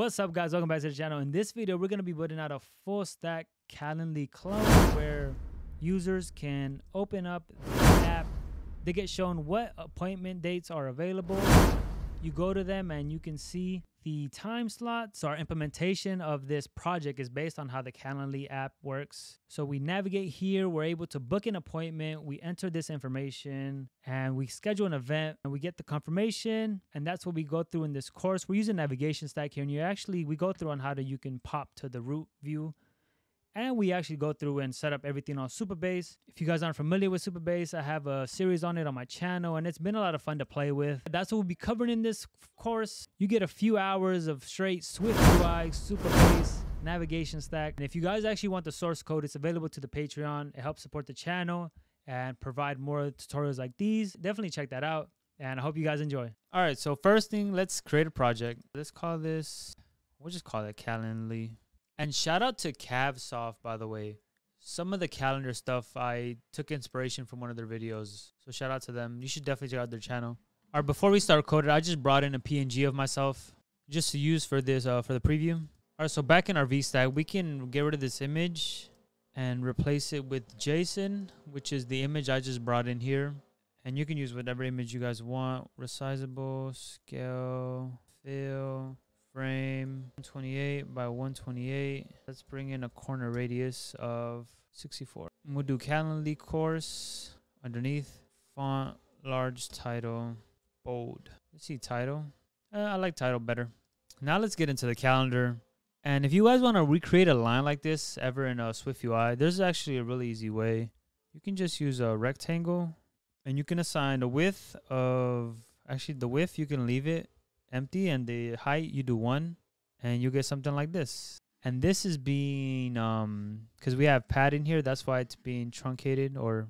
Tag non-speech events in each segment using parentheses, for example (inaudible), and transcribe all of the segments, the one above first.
What's up guys, welcome back to the channel. In this video, we're gonna be building out a full stack Calendly clone where users can open up the app. They get shown what appointment dates are available. You go to them and you can see the time slots. Our implementation of this project is based on how the Calendly app works. So we navigate here, we're able to book an appointment, we enter this information, and we schedule an event, and we get the confirmation, and that's what we go through in this course. We're using navigation stack here, and you actually we go through on how to you can pop to the root view and we actually go through and set up everything on Supabase. If you guys aren't familiar with Supabase, I have a series on it on my channel, and it's been a lot of fun to play with. That's what we'll be covering in this course. You get a few hours of straight Swift UI, Supabase, navigation stack. And if you guys actually want the source code, it's available to the Patreon. It helps support the channel and provide more tutorials like these. Definitely check that out, and I hope you guys enjoy. All right, so first thing, let's create a project. Let's call this, we'll just call it Calendly. And shout out to Kavsoft, by the way. Some of the calendar stuff I took inspiration from one of their videos. So shout out to them. You should definitely check out their channel. All right, before we start coding, I just brought in a PNG of myself just to use for this uh, for the preview. All right, so back in our V VStack, we can get rid of this image and replace it with Jason, which is the image I just brought in here. And you can use whatever image you guys want. Resizable, scale, fill, frame 128 by 128 let's bring in a corner radius of 64 we'll do calendly course underneath font large title bold. Let's see title. Uh, i like title better. Now let's get into the calendar. And if you guys want to recreate a line like this ever in a swift ui there's actually a really easy way. You can just use a rectangle and you can assign a width of actually the width you can leave it empty and the height you do one and you get something like this. And this is being um because we have padding here that's why it's being truncated or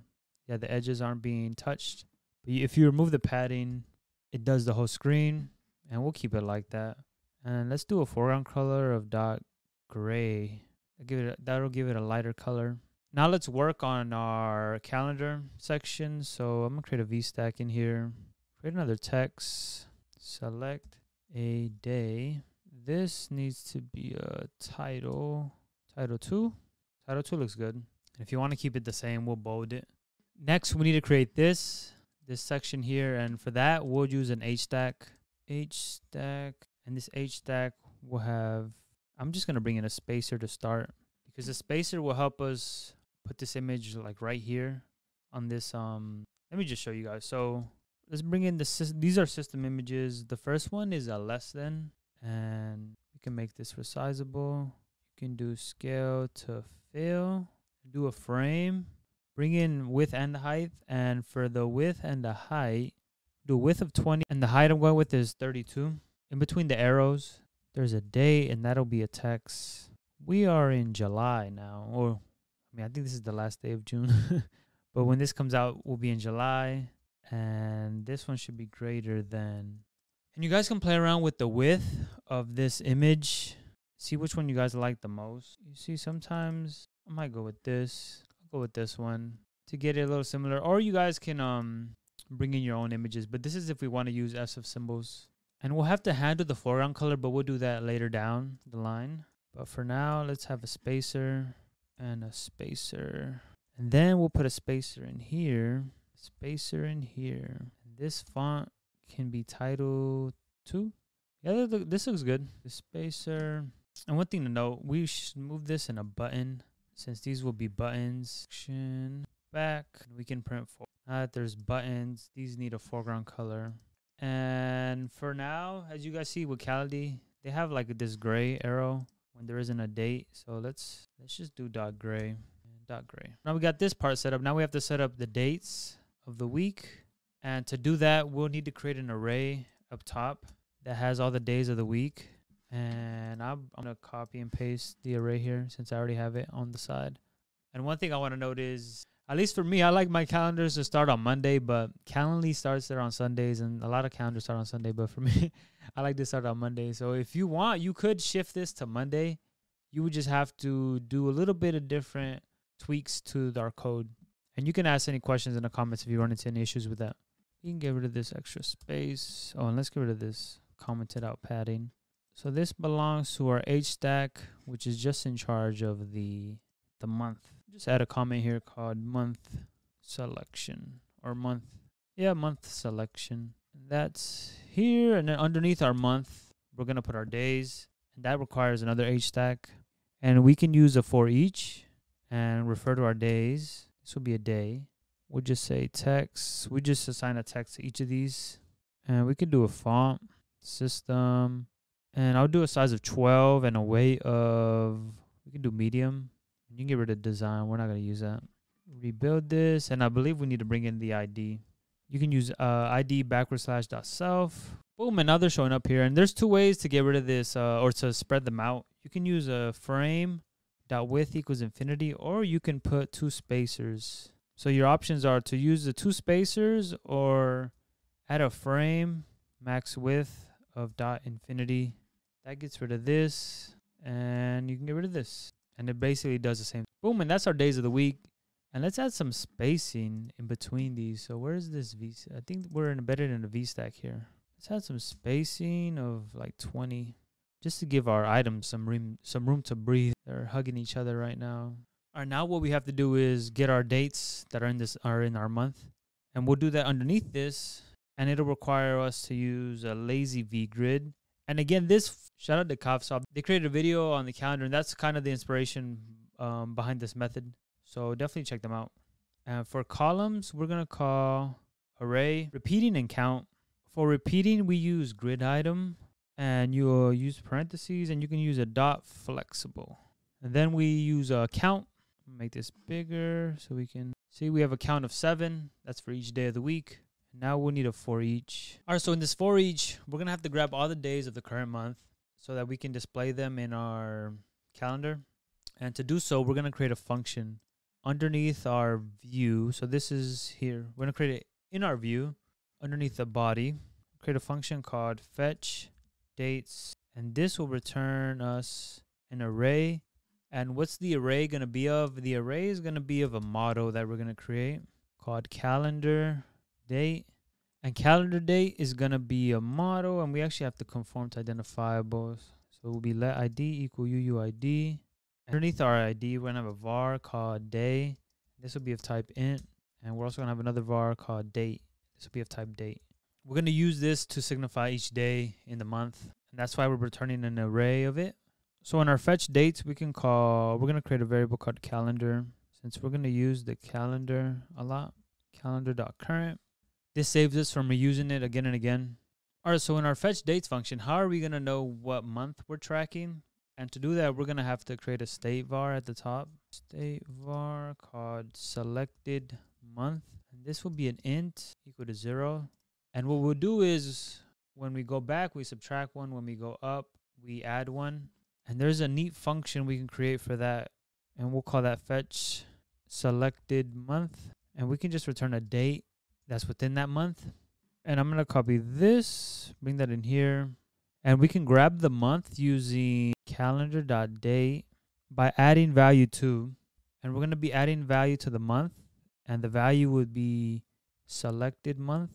yeah the edges aren't being touched. But if you remove the padding it does the whole screen and we'll keep it like that. And let's do a foreground color of dark gray. I'll give it a, that'll give it a lighter color. Now let's work on our calendar section. So i'm gonna create a vstack in here create another text select a day. This needs to be a title. Title 2. Title 2 looks good. If you want to keep it the same, we'll bold it. Next, we need to create this, this section here. And for that, we'll use an H stack. H stack. And this H stack will have, I'm just going to bring in a spacer to start because the spacer will help us put this image like right here on this. Um, Let me just show you guys. So let's bring in the these are system images. The first one is a less than, and we can make this resizable. You can do scale to fill, do a frame, bring in width and height, and for the width and the height, do width of 20, and the height I'm going with is 32. In between the arrows, there's a date, and that'll be a text. We are in July now, or I mean, I think this is the last day of June. (laughs) but when this comes out, we'll be in July and this one should be greater than and you guys can play around with the width of this image. See which one you guys like the most. You see sometimes i might go with this. I'll go with this one to get it a little similar. Or you guys can um bring in your own images but this is if we want to use SF symbols. And we'll have to handle the foreground color but we'll do that later down the line. But for now let's have a spacer and a spacer. And then we'll put a spacer in here spacer in here. This font can be title 2. Yeah, this looks good. The spacer. And one thing to note, we should move this in a button since these will be buttons. Action back. We can print for. Now that there's buttons, these need a foreground color. And for now, as you guys see with Calendly, they have like this gray arrow when there isn't a date. So let's let's just do dot gray. Dot gray. Now we got this part set up. Now we have to set up the dates of the week. And to do that, we'll need to create an array up top that has all the days of the week. And I'm, going to copy and paste the array here since I already have it on the side. And one thing I want to note is, at least for me, I like my calendars to start on Monday, but Calendly starts there on Sundays, and a lot of calendars start on Sunday. But for (laughs) me, I like to start on Monday. So if you want, you could shift this to Monday. You would just have to do a little bit of different tweaks to our code. And you can ask any questions in the comments if you run into any issues with that. You can get rid of this extra space. Oh, and let's get rid of this commented out padding. So this belongs to our H stack, which is just in charge of the the month. Just add a comment here called month selection or month. Yeah, month selection. That's here and then underneath our month, we're going to put our days and that requires another H stack. And we can use a for each and refer to our days. This will be a day. We'll just say text. We just assign a text to each of these. And we can do a font, system, and I'll do a size of 12 and a weight of, we can do medium. You can get rid of design. We're not going to use that. Rebuild this. And I believe we need to bring in the ID. You can use uh, ID backward slash dot self. Boom, and now they're showing up here. And there's two ways to get rid of this uh, or to spread them out. You can use a frame dot width equals infinity, or you can put two spacers. So your options are to use the two spacers or add a frame max width of dot infinity. That gets rid of this, and you can get rid of this. And it basically does the same. Boom, and that's our days of the week. And let's add some spacing in between these. So where's this V? I think we're embedded in a V stack here. Let's add some spacing of like 20 just to give our items some room, some room to breathe. They're hugging each other right now. All right, now what we have to do is get our dates that are in this are in our month. And we'll do that underneath this. And it'll require us to use a lazy V grid. And again, this shout out to Kavsoft. They created a video on the calendar, and that's kind of the inspiration um, behind this method. So definitely check them out. And for columns, we're gonna call array repeating and count. For repeating, we use grid item and you use parentheses and you can use a dot flexible. And then we use a count. Make this bigger so we can see we have a count of seven. That's for each day of the week. Now we'll need a for each. All right, so in this for each, we're gonna have to grab all the days of the current month so that we can display them in our calendar. And to do so, we're gonna create a function underneath our view. So this is here. We're going to create it in our view underneath the body. Create a function called fetch dates. And this will return us an array. And what's the array going to be of? The array is going to be of a model that we're going to create called calendar date. And calendar date is going to be a model. And we actually have to conform to identifiables. So it will be let ID equal UUID. Underneath our ID, we're gonna have a var called day. This will be of type int, and we're also gonna have another var called date. This will be of type date. We're gonna use this to signify each day in the month, and that's why we're returning an array of it. So in our fetch dates, we can call. We're gonna create a variable called calendar, since we're gonna use the calendar a lot. Calendar.current. This saves us from reusing it again and again. All right, so in our fetch dates function, how are we gonna know what month we're tracking? And to do that, we're going to have to create a state var at the top. State var called selected month. And this will be an int equal to zero. And what we'll do is when we go back, we subtract one. When we go up, we add one. And there's a neat function we can create for that. And we'll call that fetch selected month. And we can just return a date that's within that month. And I'm going to copy this, bring that in here. And we can grab the month using calendar.date by adding value to. And we're going to be adding value to the month. And the value would be selected month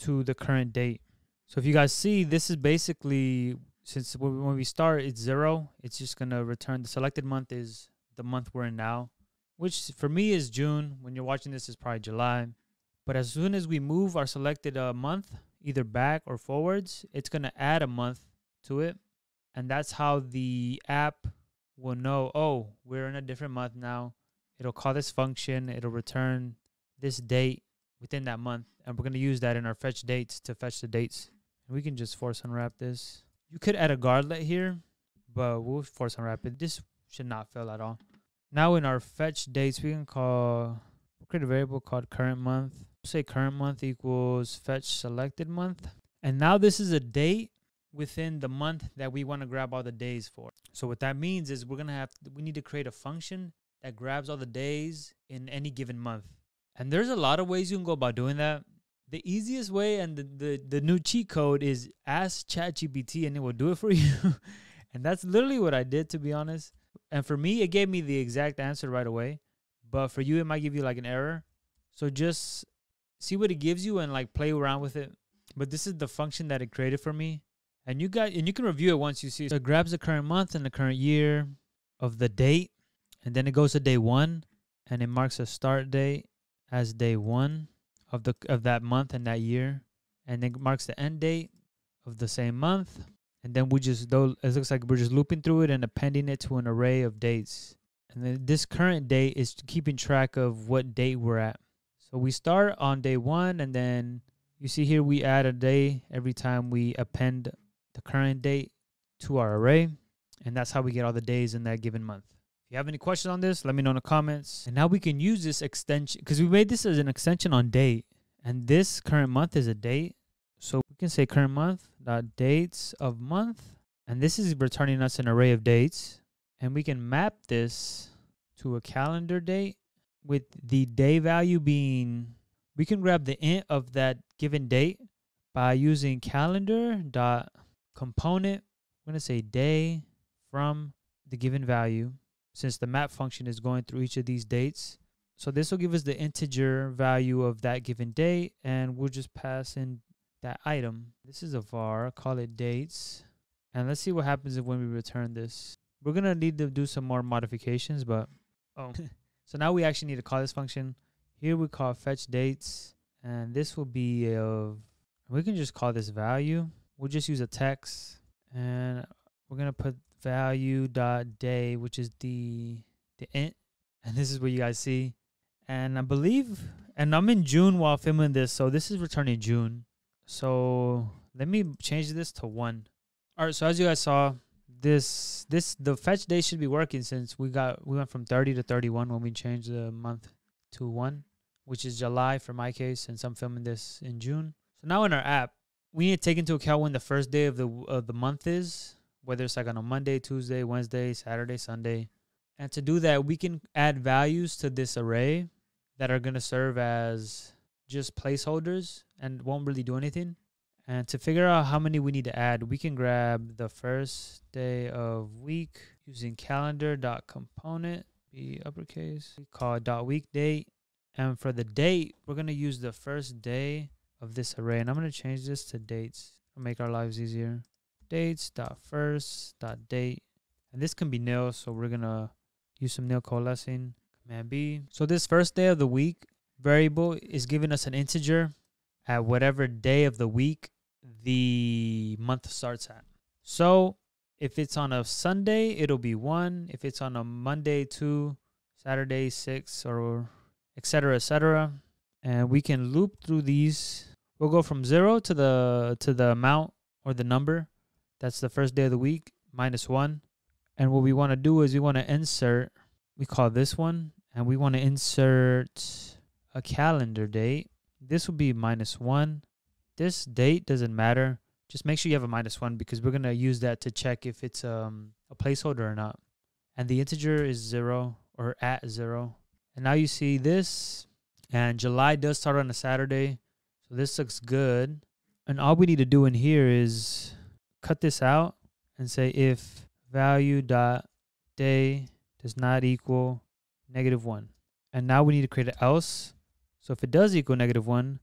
to the current date. So if you guys see, this is basically, since when we start, it's zero. It's just going to return the selected month is the month we're in now, which for me is June. When you're watching this, is probably July. But as soon as we move our selected uh, month, either back or forwards, it's going to add a month to it. And that's how the app will know, oh, we're in a different month now. It'll call this function, it'll return this date within that month. And we're going to use that in our fetch dates to fetch the dates. We can just force unwrap this. You could add a guardlet here, but we'll force unwrap it. This should not fail at all. Now in our fetch dates, we can call, create a variable called current month. Say current month equals fetch selected month. And now this is a date within the month that we want to grab all the days for. So what that means is we're going to have we need to create a function that grabs all the days in any given month. And there's a lot of ways you can go about doing that. The easiest way and the, the, the new cheat code is ask ChatGPT and it will do it for (laughs) you. and that's literally what I did to be honest. And for me, it gave me the exact answer right away. But for you, it might give you like an error. So just see what it gives you and like play around with it. But this is the function that it created for me And you got and you can review it once you see. So it grabs the current month and the current year of the date, and then it goes to day one, and it marks a start date as day one of the of that month and that year, and then marks the end date of the same month, and then we just though it looks like we're just looping through it and appending it to an array of dates. And then this current date is keeping track of what date we're at. So we start on day one, and then you see here we add a day every time we append the current date to our array. And that's how we get all the days in that given month. If you have any questions on this, let me know in the comments. And now we can use this extension because we made this as an extension on date. And this current month is a date. So we can say current month dot dates of month. And this is returning us an array of dates. And we can map this to a calendar date with the day value being we can grab the int of that given date by using calendar dot component. I'm gonna say day from the given value since the map function is going through each of these dates. So this will give us the integer value of that given date and we'll just pass in that item. This is a var, call it dates. And let's see what happens if when we return this. We're gonna need to do some more modifications, but oh. (laughs) so now we actually need to call this function. Here we call fetch dates and this will be of, we can just call this value. We'll just use a text and we're gonna put value dot day, which is the the int, and this is what you guys see. And I believe, and I'm in June while filming this, so this is returning June. So let me change this to one. All right, so as you guys saw, this this the fetch day should be working since we got we went from 30 to 31 when we changed the month to one, which is July for my case, since I'm filming this in June. So now in our app, we need to take into account when the first day of the of the month is whether it's like on a Monday, Tuesday, Wednesday, Saturday, Sunday. And to do that, we can add values to this array that are going to serve as just placeholders and won't really do anything. And to figure out how many we need to add, we can grab the first day of week using calendar.component, be uppercase, we call dot week date. And for the date, we're going to use the first day of this array. And I'm going to change this to dates to make our lives easier dates dot first dot date and this can be nil so we're gonna use some nil coalescing command b. So this first day of the week variable is giving us an integer at whatever day of the week the month starts at. So if it's on a sunday it'll be one. If it's on a monday two. Saturday six or etc etc and we can loop through these. We'll go from zero to the to the amount or the number that's the first day of the week, minus one. And what we want to do is we want to insert, we call this one, and we want to insert a calendar date. This will be minus one. This date doesn't matter. Just make sure you have a minus one because we're going to use that to check if it's um, a placeholder or not. And the integer is zero or at zero. And now you see this, and July does start on a Saturday. So this looks good. And all we need to do in here is cut this out and say if value dot day does not equal negative one. And now we need to create an else. So if it does equal negative one,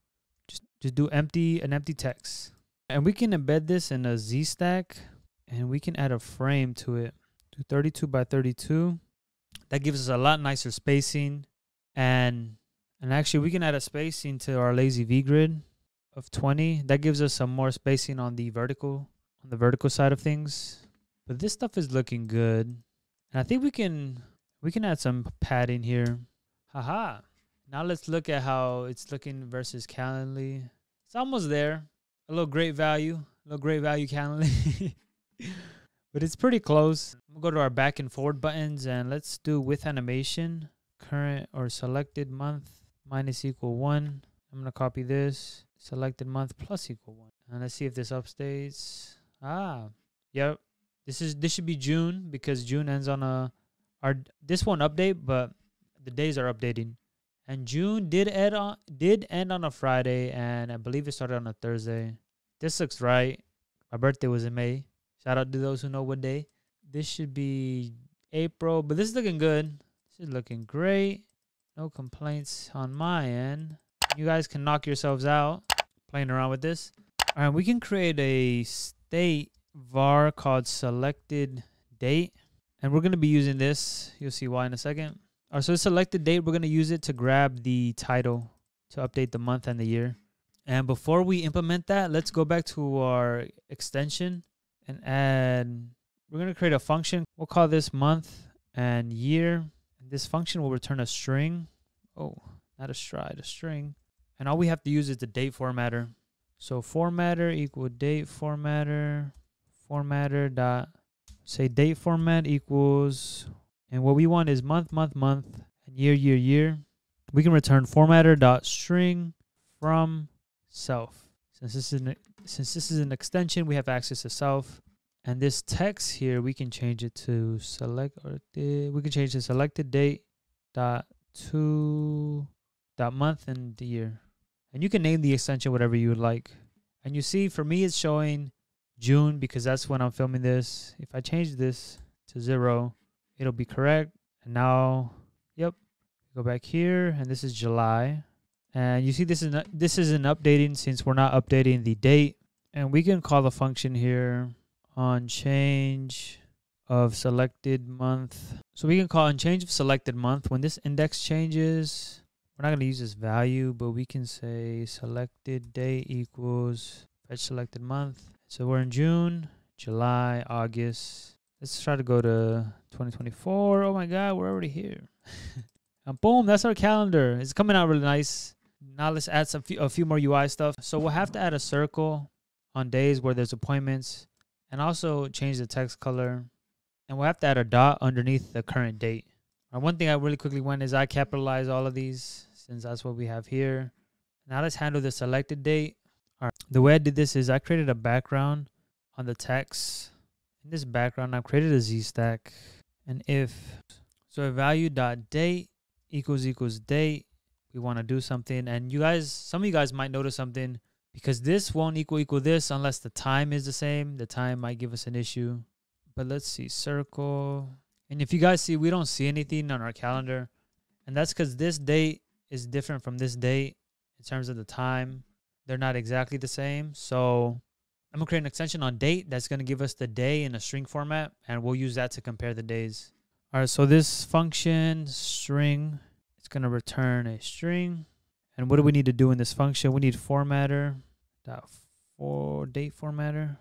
just, just do empty an empty text. And we can embed this in a Z stack and we can add a frame to it. Do 32 by 32. That gives us a lot nicer spacing. And and actually we can add a spacing to our lazy V grid of 20. That gives us some more spacing on the vertical on the vertical side of things. But this stuff is looking good. And I think we can we can add some padding here. Haha. Now let's look at how it's looking versus Calendly. It's almost there. A little great value. A little great value Calendly. (laughs) but it's pretty close. We'll go to our back and forward buttons and let's do with animation. Current or selected month minus equal one. I'm gonna copy this. Selected month plus equal one. And let's see if this updates. Ah, yep. This is this should be June because June ends on a our this one update, but the days are updating. And June did end on did end on a Friday, and I believe it started on a Thursday. This looks right. My birthday was in May. Shout out to those who know what day. This should be April, but this is looking good. This is looking great. No complaints on my end. You guys can knock yourselves out playing around with this. All right, we can create a state var called selected date. And we're going to be using this. You'll see why in a second. All right, so selected date, we're going to use it to grab the title to update the month and the year. And before we implement that, let's go back to our extension and add, we're going to create a function. We'll call this month and year. And this function will return a string. Oh, not a stride, a string. And all we have to use is the date formatter. So formatter equal date formatter, formatter dot say date format equals, and what we want is month, month, month, and year, year, year. We can return formatter dot string from self. Since this is an, since this is an extension, we have access to self. And this text here, we can change it to select or we can change the selected date dot to dot month and year. And you can name the extension whatever you would like. And you see, for me, it's showing June because that's when I'm filming this. If I change this to zero, it'll be correct. And now, yep, go back here, and this is July. And you see, this is this isn't updating since we're not updating the date. And we can call the function here on change of selected month. So we can call on change of selected month when this index changes. We're not going to use this value, but we can say selected date equals fetch selected month so we're in June, July, August. Let's try to go to 2024. Oh my God, we're already here. (laughs) and boom, that's our calendar. It's coming out really nice. Now let's add some few, a few more UI stuff. So we'll have to add a circle on days where there's appointments and also change the text color. And we'll have to add a dot underneath the current date. One thing I really quickly went is I capitalize all of these since that's what we have here. Now let's handle the selected date. All right. The way I did this is I created a background on the text. In this background, I've created a Z stack. And if so, a value dot date equals equals date, we want to do something. And you guys, some of you guys might notice something because this won't equal equal this unless the time is the same. The time might give us an issue. But let's see, circle. And if you guys see, we don't see anything on our calendar. And that's because this date is different from this date in terms of the time they're not exactly the same. So I'm gonna create an extension on date that's gonna give us the day in a string format, and we'll use that to compare the days. All right, so this function string, it's gonna return a string. And what do we need to do in this function? We need formatter dot for date formatter.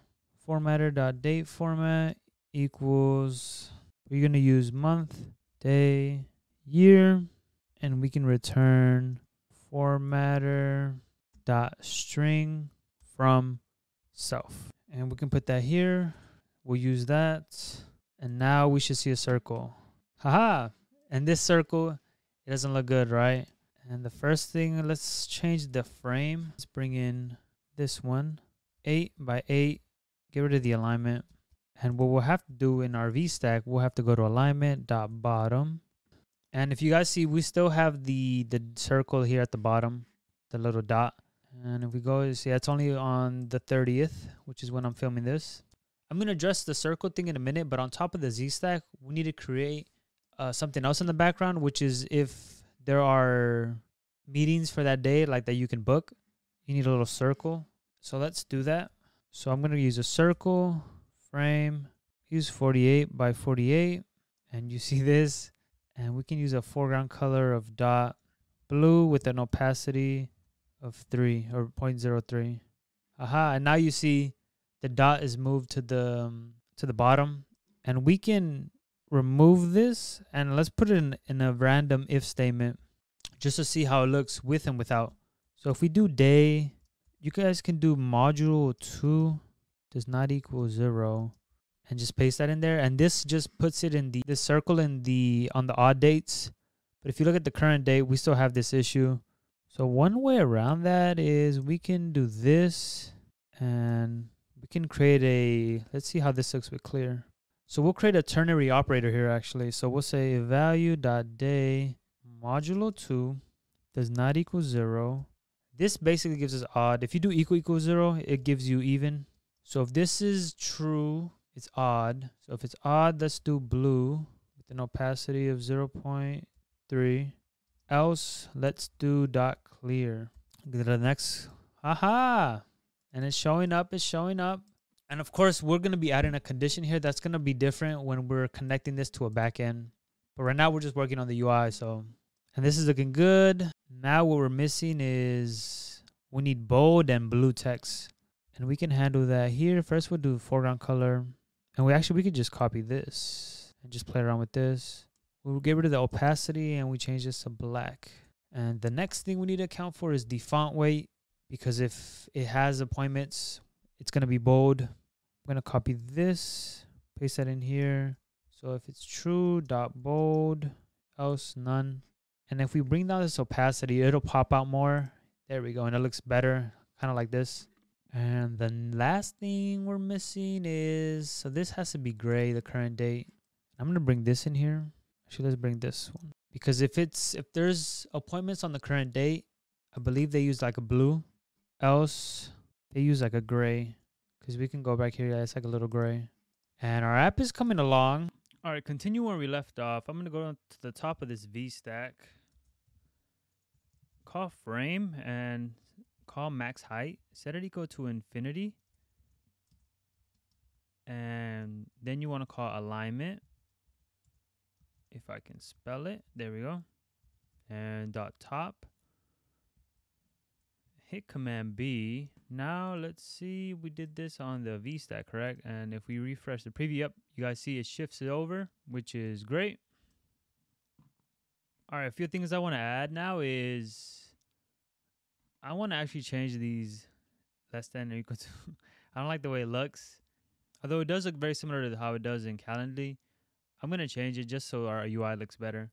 Formatter dot date format equals we're gonna use month, day, year, and we can return formatter dot string from self. And we can put that here. We'll use that. And now we should see a circle. Haha. And this circle, it doesn't look good, right? And the first thing, let's change the frame. Let's bring in this one. 8 by 8. Get rid of the alignment. And what we'll have to do in our VStack, we'll have to go to alignment dot bottom. And if you guys see, we still have the, the circle here at the bottom, the little dot. And if we go, see, that's only on the 30th, which is when I'm filming this. I'm going to address the circle thing in a minute, but on top of the Z stack, we need to create uh, something else in the background, which is if there are meetings for that day, like that you can book, you need a little circle. So let's do that. So I'm going to use a circle frame, use 48 by 48. And you see (laughs) this, and we can use a foreground color of dot blue with an opacity of 3 or 0.03. Aha, and now you see the dot is moved to the um, to the bottom and we can remove this and let's put it in, in a random if statement just to see how it looks with and without. So if we do day, you guys can do module 2 does not equal 0 and just paste that in there and this just puts it in the this circle in the on the odd dates. But if you look at the current date, we still have this issue. So one way around that is we can do this and we can create a, let's see how this looks with clear. So we'll create a ternary operator here actually. So we'll say value dot day modulo 2 does not equal 0. This basically gives us odd. If you do equal equal 0, it gives you even. So if this is true, it's odd. So if it's odd, let's do blue with an opacity of 0.3 else let's do dot clear go to the next haha and it's showing up it's showing up And of course, we're going to be adding a condition here that's going to be different when we're connecting this to a backend. But right now, we're just working on the UI. So, and this is looking good. Now, what we're missing is we need bold and blue text. And we can handle that here. First, we'll do foreground color. And we actually, we could just copy this and just play around with this. We'll get rid of the opacity and we change this to black. And the next thing we need to account for is the font weight because if it has appointments, it's going to be bold. I'm going to copy this, paste that in here. So if it's true, dot bold, else none. And if we bring down this opacity, it'll pop out more. There we go. And it looks better, kind of like this. And the last thing we're missing is, so this has to be gray, the current date. I'm to bring this in here. Actually, let's bring this one. Because if it's, if there's appointments on the current date, I believe they use like a blue. Else, they use like a gray. Because we can go back here, yeah, it's like a little gray. And our app is coming along. All right, continue where we left off. I'm to go to the top of this V stack. Call frame and call max height, set it equal to infinity. And then you want to call alignment. If I can spell it, there we go. And dot top. Hit command B. Now let's see, we did this on the V stack, correct? And if we refresh the preview up, you guys see it shifts it over, which is great. All right, a few things I want to add now is I want to actually change these less than or equal to. (laughs) I don't like the way it looks. Although it does look very similar to how it does in Calendly. I'm going to change it just so our UI looks better.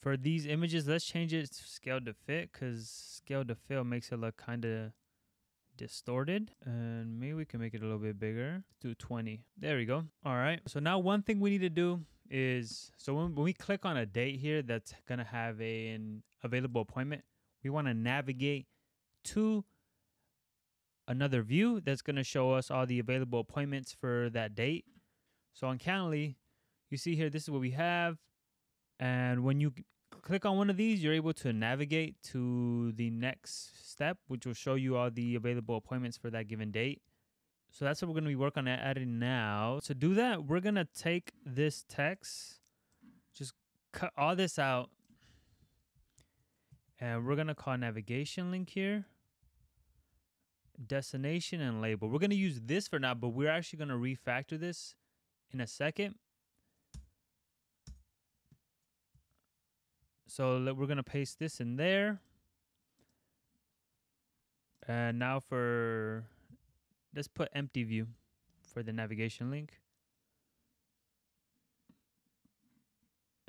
For these images, let's change it to scale to fit because scale to fill makes it look kind of distorted. And maybe we can make it a little bit bigger. Do 20. There we go. All right. So now one thing we need to do is so when, when we click on a date here that's going to have a, an available appointment, we want to navigate to another view that's going to show us all the available appointments for that date. So on Calendly, you see here, this is what we have. And when you click on one of these, you're able to navigate to the next step, which will show you all the available appointments for that given date. So that's what we're going to be working on adding now. To do that, we're going to take this text, just cut all this out, and we're going to call navigation link here, destination, and label. We're going to use this for now, but we're actually going to refactor this in a second. So we're going to paste this in there. And now for let's put empty view for the navigation link.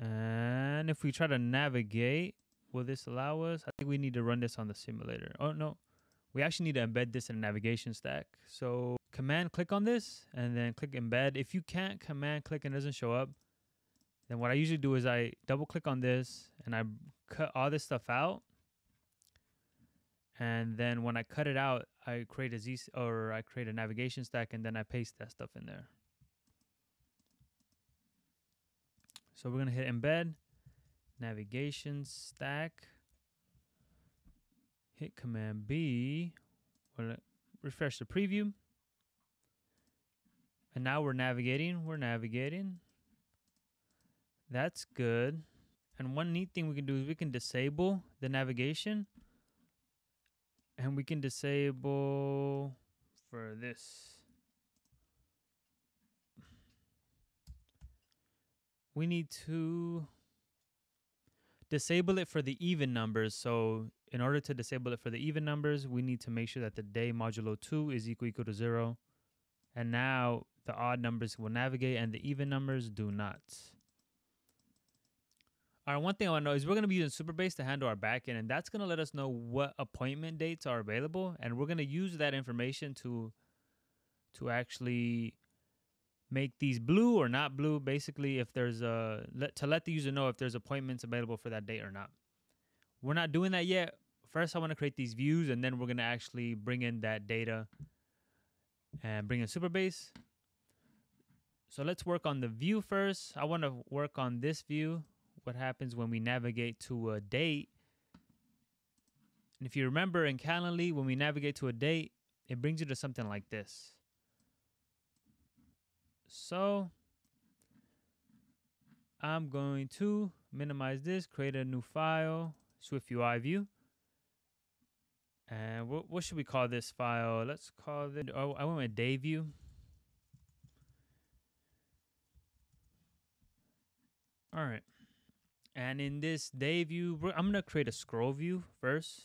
And if we try to navigate, will this allow us? I think we need to run this on the simulator. Oh, no. We actually need to embed this in a navigation stack. So command click on this and then click embed. If you can't command click and doesn't show up, then what I usually do is I double click on this and I cut all this stuff out and then when I cut it out, I create a Z or I create a navigation stack and then I paste that stuff in there. So we're gonna hit embed, navigation stack, hit command B, refresh the preview. And now we're navigating, we're navigating. That's good. And one neat thing we can do is we can disable the navigation and we can disable for this. We need to disable it for the even numbers. So in order to disable it for the even numbers, we need to make sure that the day modulo 2 is equal equal to 0. And now the odd numbers will navigate and the even numbers do not. All right, one thing I want to know is we're going to be using Supabase to handle our backend, and that's going to let us know what appointment dates are available, and we're going to use that information to to actually make these blue or not blue. Basically, if there's a let, to let the user know if there's appointments available for that date or not. We're not doing that yet. First, I want to create these views, and then we're going to actually bring in that data and bring in Supabase. So let's work on the view first. I want to work on this view what happens when we navigate to a date. And if you remember in Calendly, when we navigate to a date, it brings you to something like this. So I'm going to minimize this, create a new file, Swift UI view. And what, what should we call this file? Let's call it, oh, I went with day view. All right. And in this day view, I'm to create a scroll view first.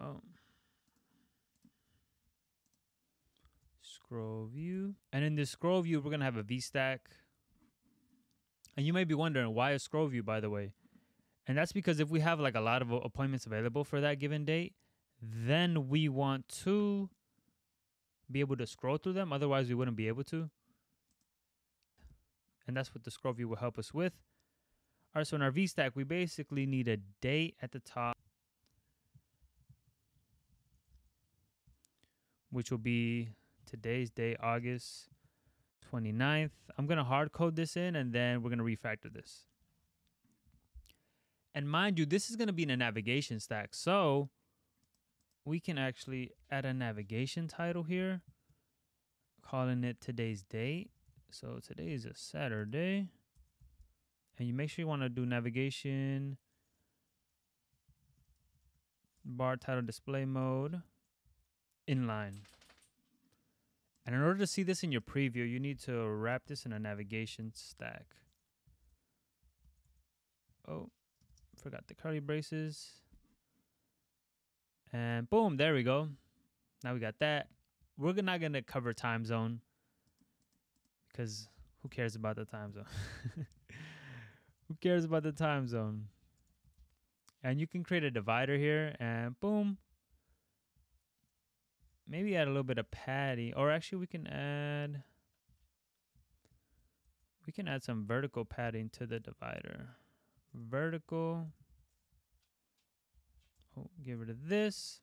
Oh. Scroll view. And in this scroll view, we're going to have a VStack. And you may be wondering, why a scroll view, by the way? And that's because if we have like a lot of appointments available for that given date, then we want to be able to scroll through them. Otherwise, we wouldn't be able to. And that's what the scroll view will help us with. All right, so in our VStack, we basically need a date at the top, which will be today's date, August 29th. I'm to hard code this in and then we're to refactor this. And mind you, this is to be in a navigation stack. So we can actually add a navigation title here, calling it today's date. So today is a Saturday. And you make sure you want to do navigation, bar title display mode, inline. And in order to see this in your preview, you need to wrap this in a navigation stack. Oh, forgot the curly braces. And boom, there we go. Now we got that. We're not going to cover time zone because who cares about the time zone? (laughs) who cares about the time zone? And you can create a divider here and boom. Maybe add a little bit of padding or actually we can add we can add some vertical padding to the divider vertical. Oh, get rid of this.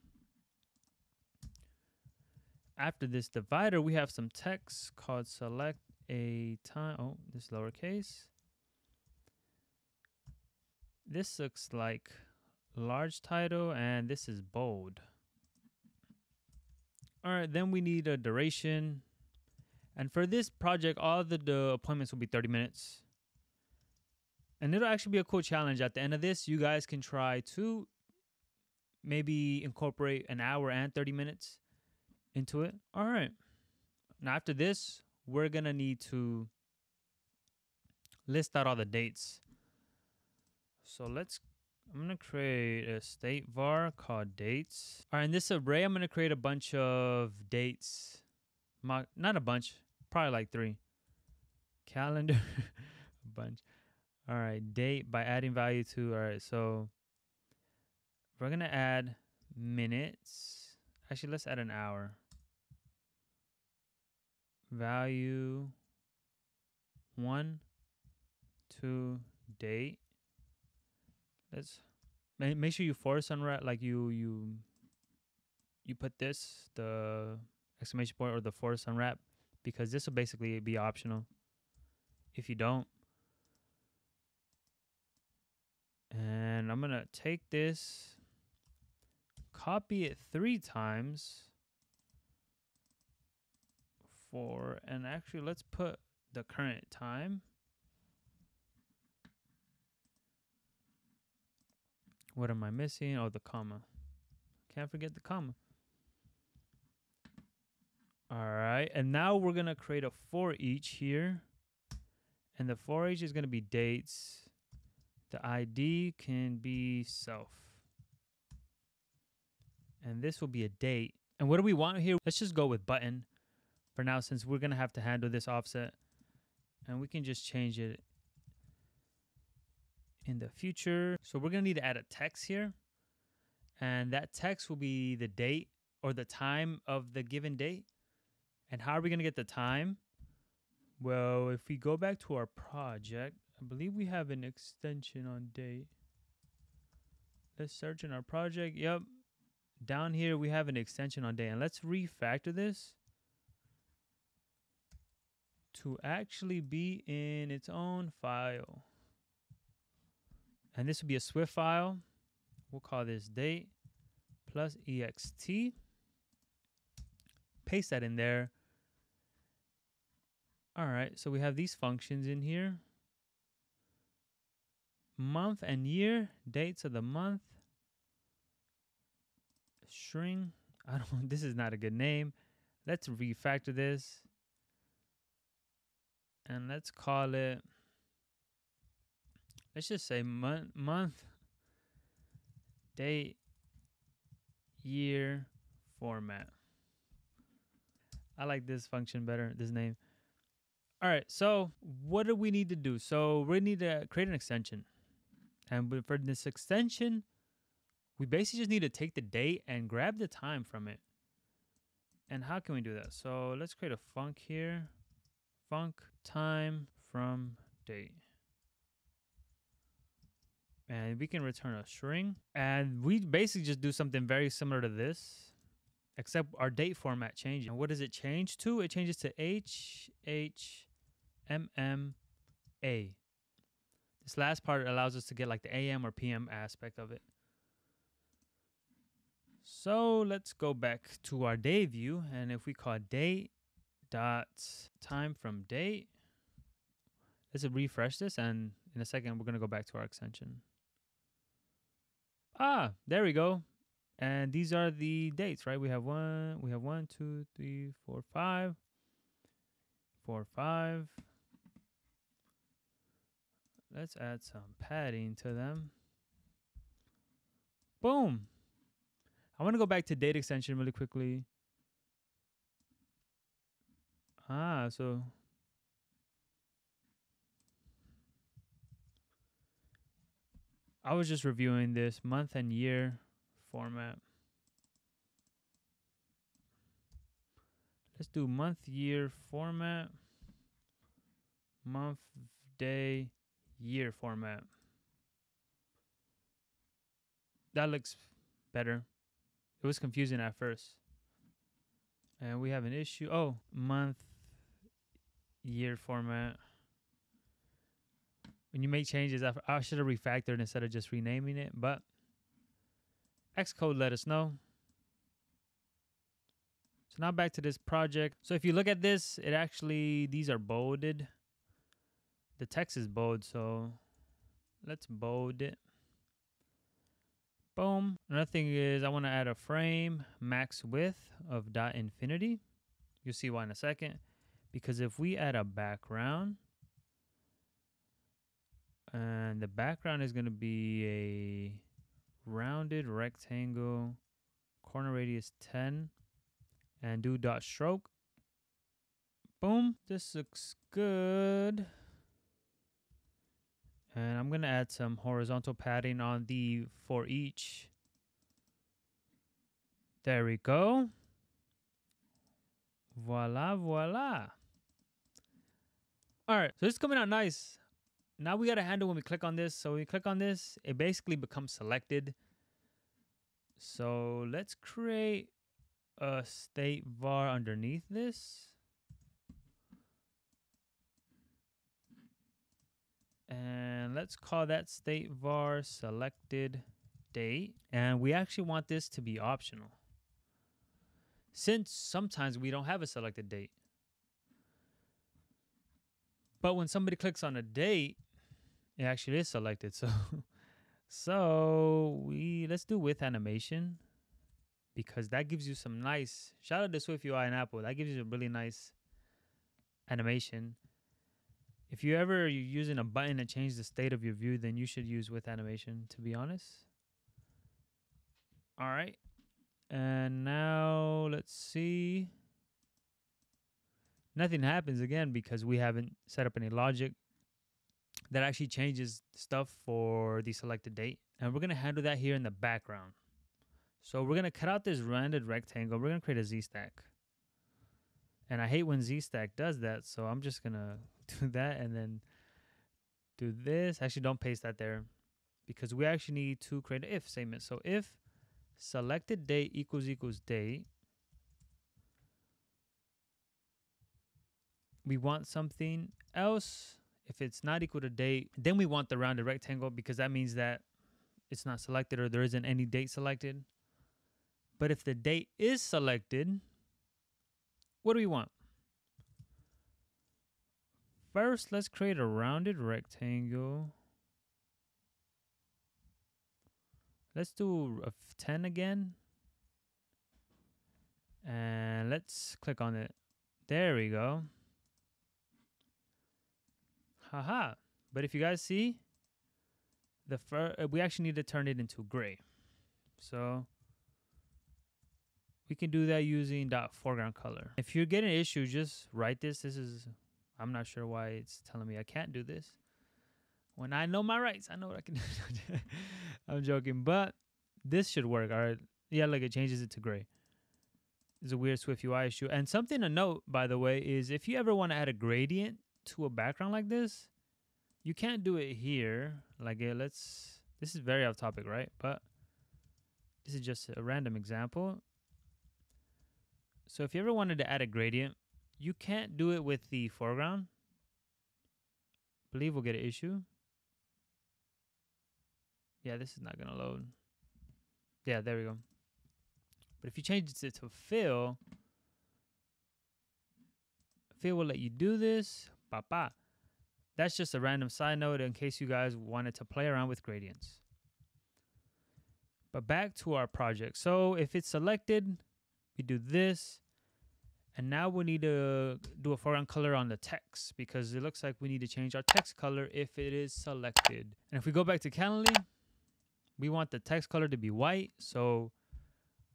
After this divider, we have some text called select a time. Oh, this lowercase. This looks like large title and this is bold. All right, then we need a duration. And for this project, all the, the appointments will be 30 minutes. And it'll actually be a cool challenge. At the end of this, you guys can try to maybe incorporate an hour and 30 minutes into it. All right. Now, after this, we're going to need to list out all the dates. So let's, I'm going to create a state var called dates. All right, in this array, I'm going to create a bunch of dates. My, Not a bunch, probably like three. Calendar, (laughs) a bunch. All right, date by adding value to, all right, so we're going to add minutes. Actually, let's add an hour. Value one, two, date. Let's make sure you force unwrap like you you you put this the exclamation point or the force unwrap because this will basically be optional. If you don't, And I'm to take this, copy it three times for, and actually let's put the current time. What am I missing? Oh, the comma. Can't forget the comma. All right, and now we're gonna create a for each here. And the for each is gonna be dates the ID can be self. And this will be a date. And what do we want here? Let's just go with button for now since we're going to have to handle this offset. And we can just change it in the future. So we're going to need to add a text here. And that text will be the date or the time of the given date. And how are we going to get the time? Well, if we go back to our project, I believe we have an extension on date. Let's search in our project. Yep. Down here, we have an extension on date. And let's refactor this to actually be in its own file. And this will be a Swift file. We'll call this date plus ext. Paste that in there. All right, so we have these functions in here. Month and year, dates of the month. String. (laughs) I don't this is not a good name. Let's refactor this. And let's call it let's just say month month date year format. I like this function better, this name. All right, so what do we need to do? So we need to create an extension. And for this extension, we basically just need to take the date and grab the time from it. And how can we do that? So let's create a func here. Func time from date. And we can return a string. And we basically just do something very similar to this, except our date format changes. And what does it change to? It changes to H, H, M, M, A. This last part allows us to get like the AM or PM aspect of it. So let's go back to our day view. And if we call date dot time from date, let's refresh this. And in a second, we're going to go back to our extension. Ah, there we go. And these are the dates, right? We have one, we have one, two, three, four, five, four, five, Let's add some padding to them. Boom. I want to go back to date extension really quickly. Ah, so I was just reviewing this month and year format. Let's do month year format. Month day year format. That looks better. It was confusing at first. And we have an issue. Oh, month, year format. When you make changes, I, I should have refactored instead of just renaming it. But Xcode let us know. So now back to this project. So if you look at this, it actually, these are bolded the text is bold, so let's bold it. Boom. Another thing is I want to add a frame max width of dot infinity. You'll see why in a second. Because if we add a background, and the background is going to be a rounded rectangle, corner radius 10, and do dot stroke. Boom. This looks good. And I'm going to add some horizontal padding on the for each. There we go. Voila, voila. All right, so it's coming out nice. Now we got a handle when we click on this. So we click on this, it basically becomes selected. So let's create a state var underneath this. And let's call that state var selected date. And we actually want this to be optional. Since sometimes we don't have a selected date. But when somebody clicks on a date, it actually is selected. So (laughs) so we let's do with animation because that gives you some nice shout out to SwiftUI and Apple. That gives you a really nice animation if you ever you're using a button to change the state of your view, then you should use with animation, to be honest. All right. And now let's see. Nothing happens again because we haven't set up any logic that actually changes stuff for the selected date. And we're to handle that here in the background. So we're to cut out this rounded rectangle. We're to create a Z-stack. And I hate when Z-stack does that, so I'm just to (laughs) do that and then do this. Actually, don't paste that there because we actually need to create an if statement. So if selected date equals equals date, we want something else. If it's not equal to date, then we want the rounded rectangle because that means that it's not selected or there isn't any date selected. But if the date is selected, what do we want? First, let's create a rounded rectangle. Let's do a 10 again. And let's click on it. There we go. Haha. But if you guys see, the fir- uh, we actually need to turn it into gray. So we can do that using dot foreground color. If you're getting an issue, just write this. This is I'm not sure why it's telling me I can't do this. When I know my rights, I know what I can (laughs) do. I'm joking, but this should work. All right. Yeah, like it changes it to gray. It's a weird Swift UI issue. And something to note, by the way, is if you ever want to add a gradient to a background like this, you can't do it here. Like, uh, let's, this is very off topic, right? But this is just a random example. So if you ever wanted to add a gradient, you can't do it with the foreground. believe we'll get an issue. Yeah, this is not to load. Yeah, there we go. But if you change it to fill, fill will let you do this. That's just a random side note in case you guys wanted to play around with gradients. But back to our project. So if it's selected, we do this. And now we need to do a foreground color on the text because it looks like we need to change our text color if it is selected. And if we go back to Calendly, we want the text color to be white. So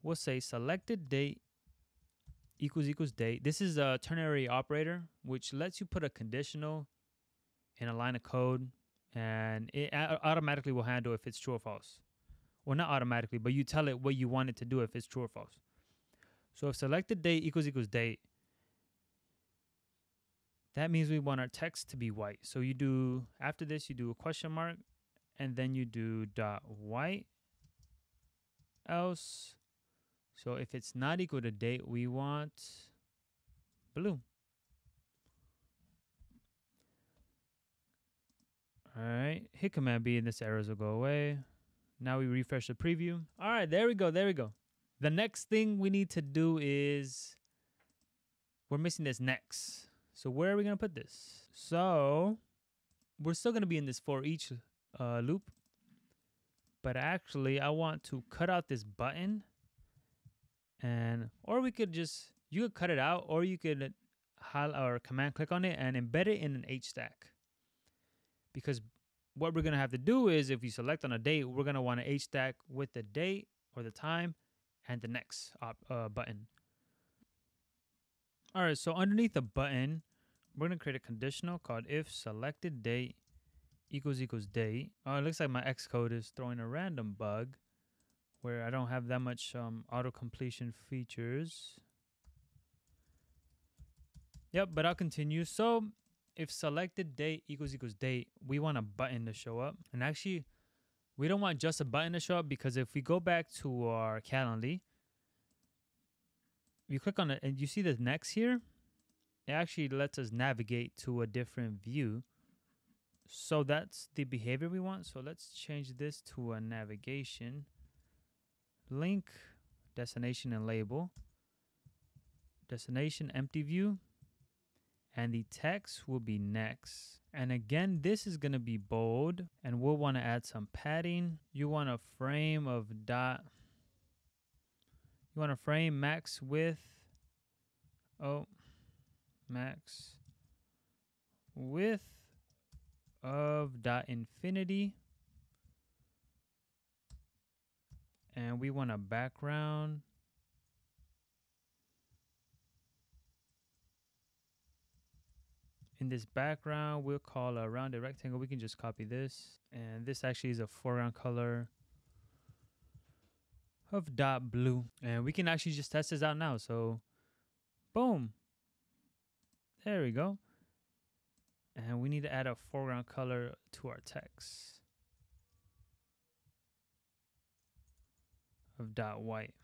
we'll say selected date equals equals date. This is a ternary operator, which lets you put a conditional in a line of code and it automatically will handle if it's true or false. Well, not automatically, but you tell it what you want it to do if it's true or false. So if selected date equals equals date, that means we want our text to be white. So you do, after this, you do a question mark, and then you do dot white, else. So if it's not equal to date, we want blue. All right, hit Command B and this errors will go away. Now we refresh the preview. All right, there we go, there we go. The next thing we need to do is we're missing this next. So where are we gonna put this? So we're still gonna be in this for each uh, loop, but actually I want to cut out this button and, or we could just, you could cut it out or you could or command click on it and embed it in an H stack. Because what we're gonna have to do is if you select on a date, we're gonna want an H stack with the date or the time and the next uh, button. All right, so underneath the button, we're gonna create a conditional called if selected date equals equals date. Oh, it looks like my Xcode is throwing a random bug where I don't have that much um, auto completion features. Yep, but I'll continue. So if selected date equals equals date, we want a button to show up. And actually, we don't want just a button to show up because if we go back to our Calendly, you click on it and you see the next here, it actually lets us navigate to a different view. So that's the behavior we want. So let's change this to a navigation. Link, destination and label. Destination empty view. And the text will be next. And again, this is going to be bold and we'll want to add some padding. You want a frame of dot. You want a frame max width. Oh, max width of dot infinity. And we want a background in this background, we'll call a rounded rectangle. We can just copy this. And this actually is a foreground color of dot blue. And we can actually just test this out now. So boom. There we go. And we need to add a foreground color to our text of dot white.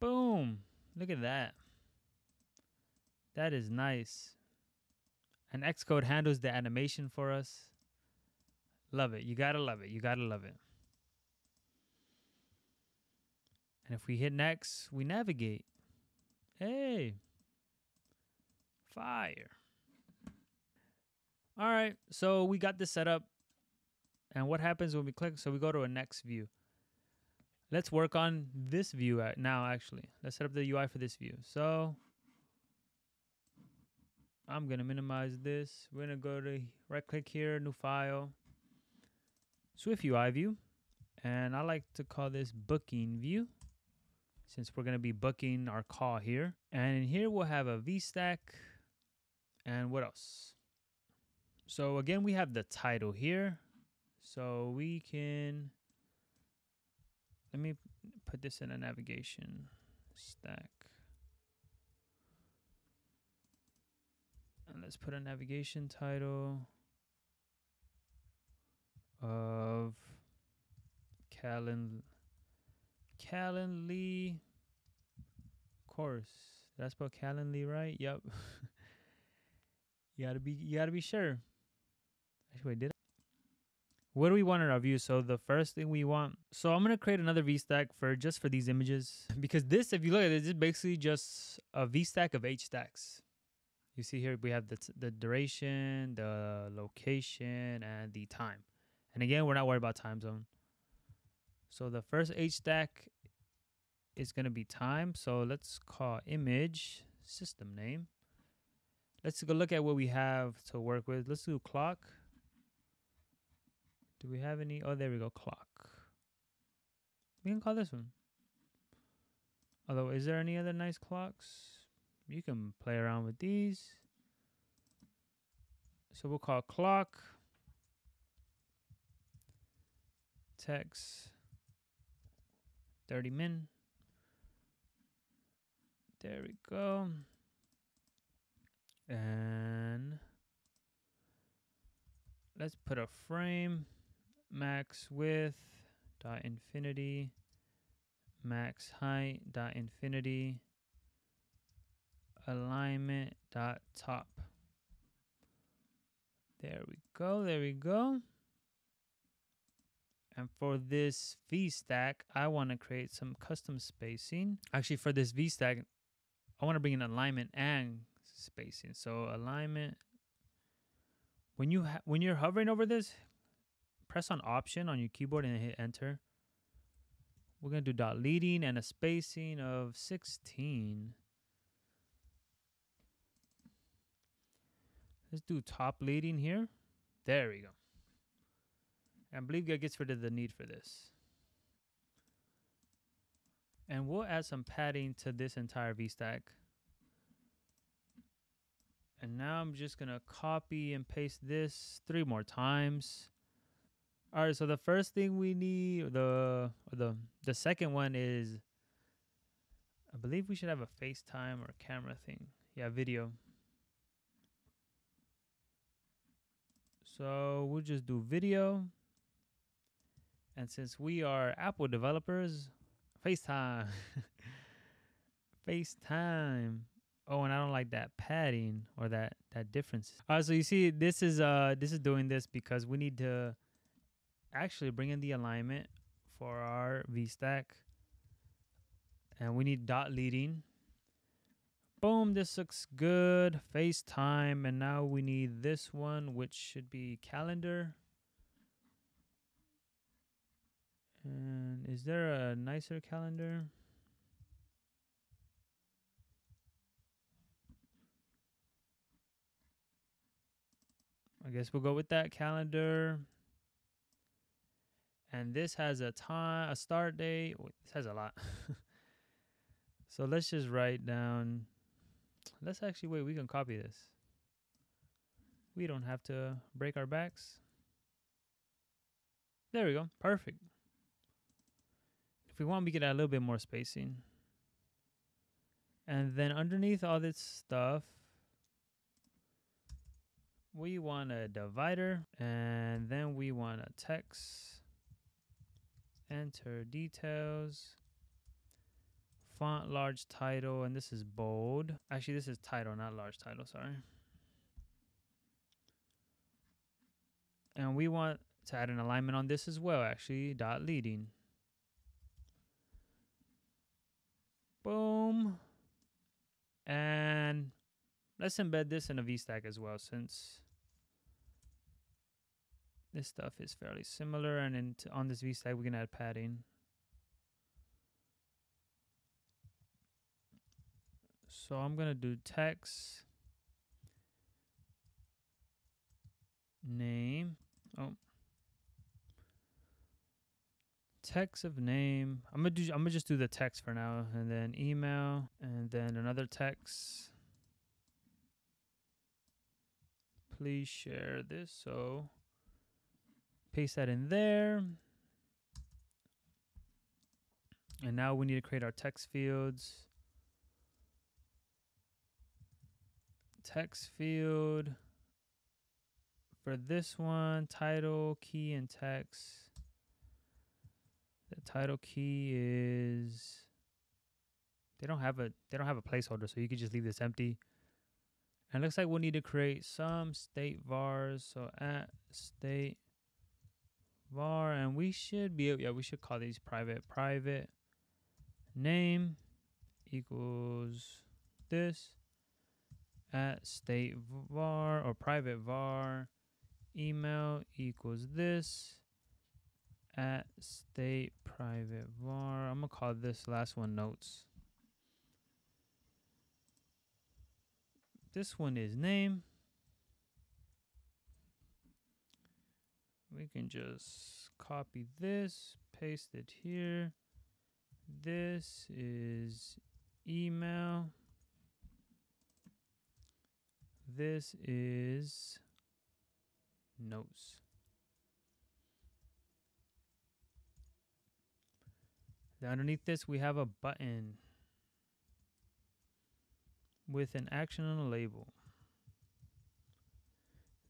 Boom. Look at that. That is nice. And Xcode handles the animation for us. Love it. You gotta love it. You gotta love it. And if we hit next, we navigate. Hey, fire. All right, so we got this set up. And what happens when we click? So we go to a next view. Let's work on this view now, actually. Let's set up the UI for this view. So I'm going to minimize this. We're going to go to right click here, new file, Swift UI view. And I like to call this booking view since we're going to be booking our call here. And in here we'll have a VStack and what else? So again, we have the title here. So we can, let me put this in a navigation stack. And let's put a navigation title of Callan Calendly course. Did I spell Calendly right? Yep. (laughs) you gotta be you gotta be sure. Actually, wait, did I? What do we want in our view? So the first thing we want. So I'm gonna create another VStack for just for these images (laughs) because this, if you look at it, this is basically just a VStack of H stacks. You see here we have the the duration, the location, and the time. And again, we're not worried about time zone. So the first H stack is going to be time. So let's call image system name. Let's go look at what we have to work with. Let's do clock. Do we have any? Oh, there we go. Clock. We can call this one. Although, is there any other nice clocks? You can play around with these. So we'll call clock text 30 min. There we go. And let's put a frame max width dot infinity max height dot infinity alignment dot top. There we go. There we go. And for this v stack I want to create some custom spacing. Actually, for this v stack I want to bring in alignment and spacing. So alignment. When you when you're hovering over this, press on Option on your keyboard and hit Enter. We're gonna do dot leading and a spacing of 16. Let's do top leading here. There we go. And I believe that gets rid of the need for this. And we'll add some padding to this entire VStack. And now I'm just going to copy and paste this three more times. All right, so the first thing we need, the the the second one is, I believe we should have a FaceTime or camera thing. Yeah, video. So we'll just do video. And since we are Apple developers, FaceTime. (laughs) FaceTime. Oh, and I don't like that padding or that that difference. All right, so you see, this is uh this is doing this because we need to actually bring in the alignment for our VStack, and we need dot leading. Boom, this looks good. FaceTime, and now we need this one, which should be calendar. And is there a nicer calendar? I guess we'll go with that calendar. And this has a time, a start date. this has a lot. (laughs) so let's just write down. Let's actually wait. We can copy this. We don't have to break our backs. There we go. Perfect. If we want, we could add a little bit more spacing. And then underneath all this stuff, we want a divider and then we want a text, enter details, font large title, and this is bold. Actually, this is title, not large title, sorry. And we want to add an alignment on this as well, actually, dot leading. Boom. And let's embed this in a VStack as well since this stuff is fairly similar and in on this VStack we can add padding. So I'm going to do text name. Oh. Text of name. I'm gonna do I'm gonna just do the text for now and then email and then another text. Please share this. So paste that in there. And now we need to create our text fields. Text field. For this one, title, key, and text. The title key is they don't have a they don't have a placeholder, so you could just leave this empty. And it looks like we'll need to create some state vars. So at state var, and we should be yeah we should call these private private name equals this at state var or private var email equals this at state private var. I'm gonna call this last one notes. This one is name. We can just copy this, paste it here. This is email. This is notes. Then underneath this, we have a button with an action and a label.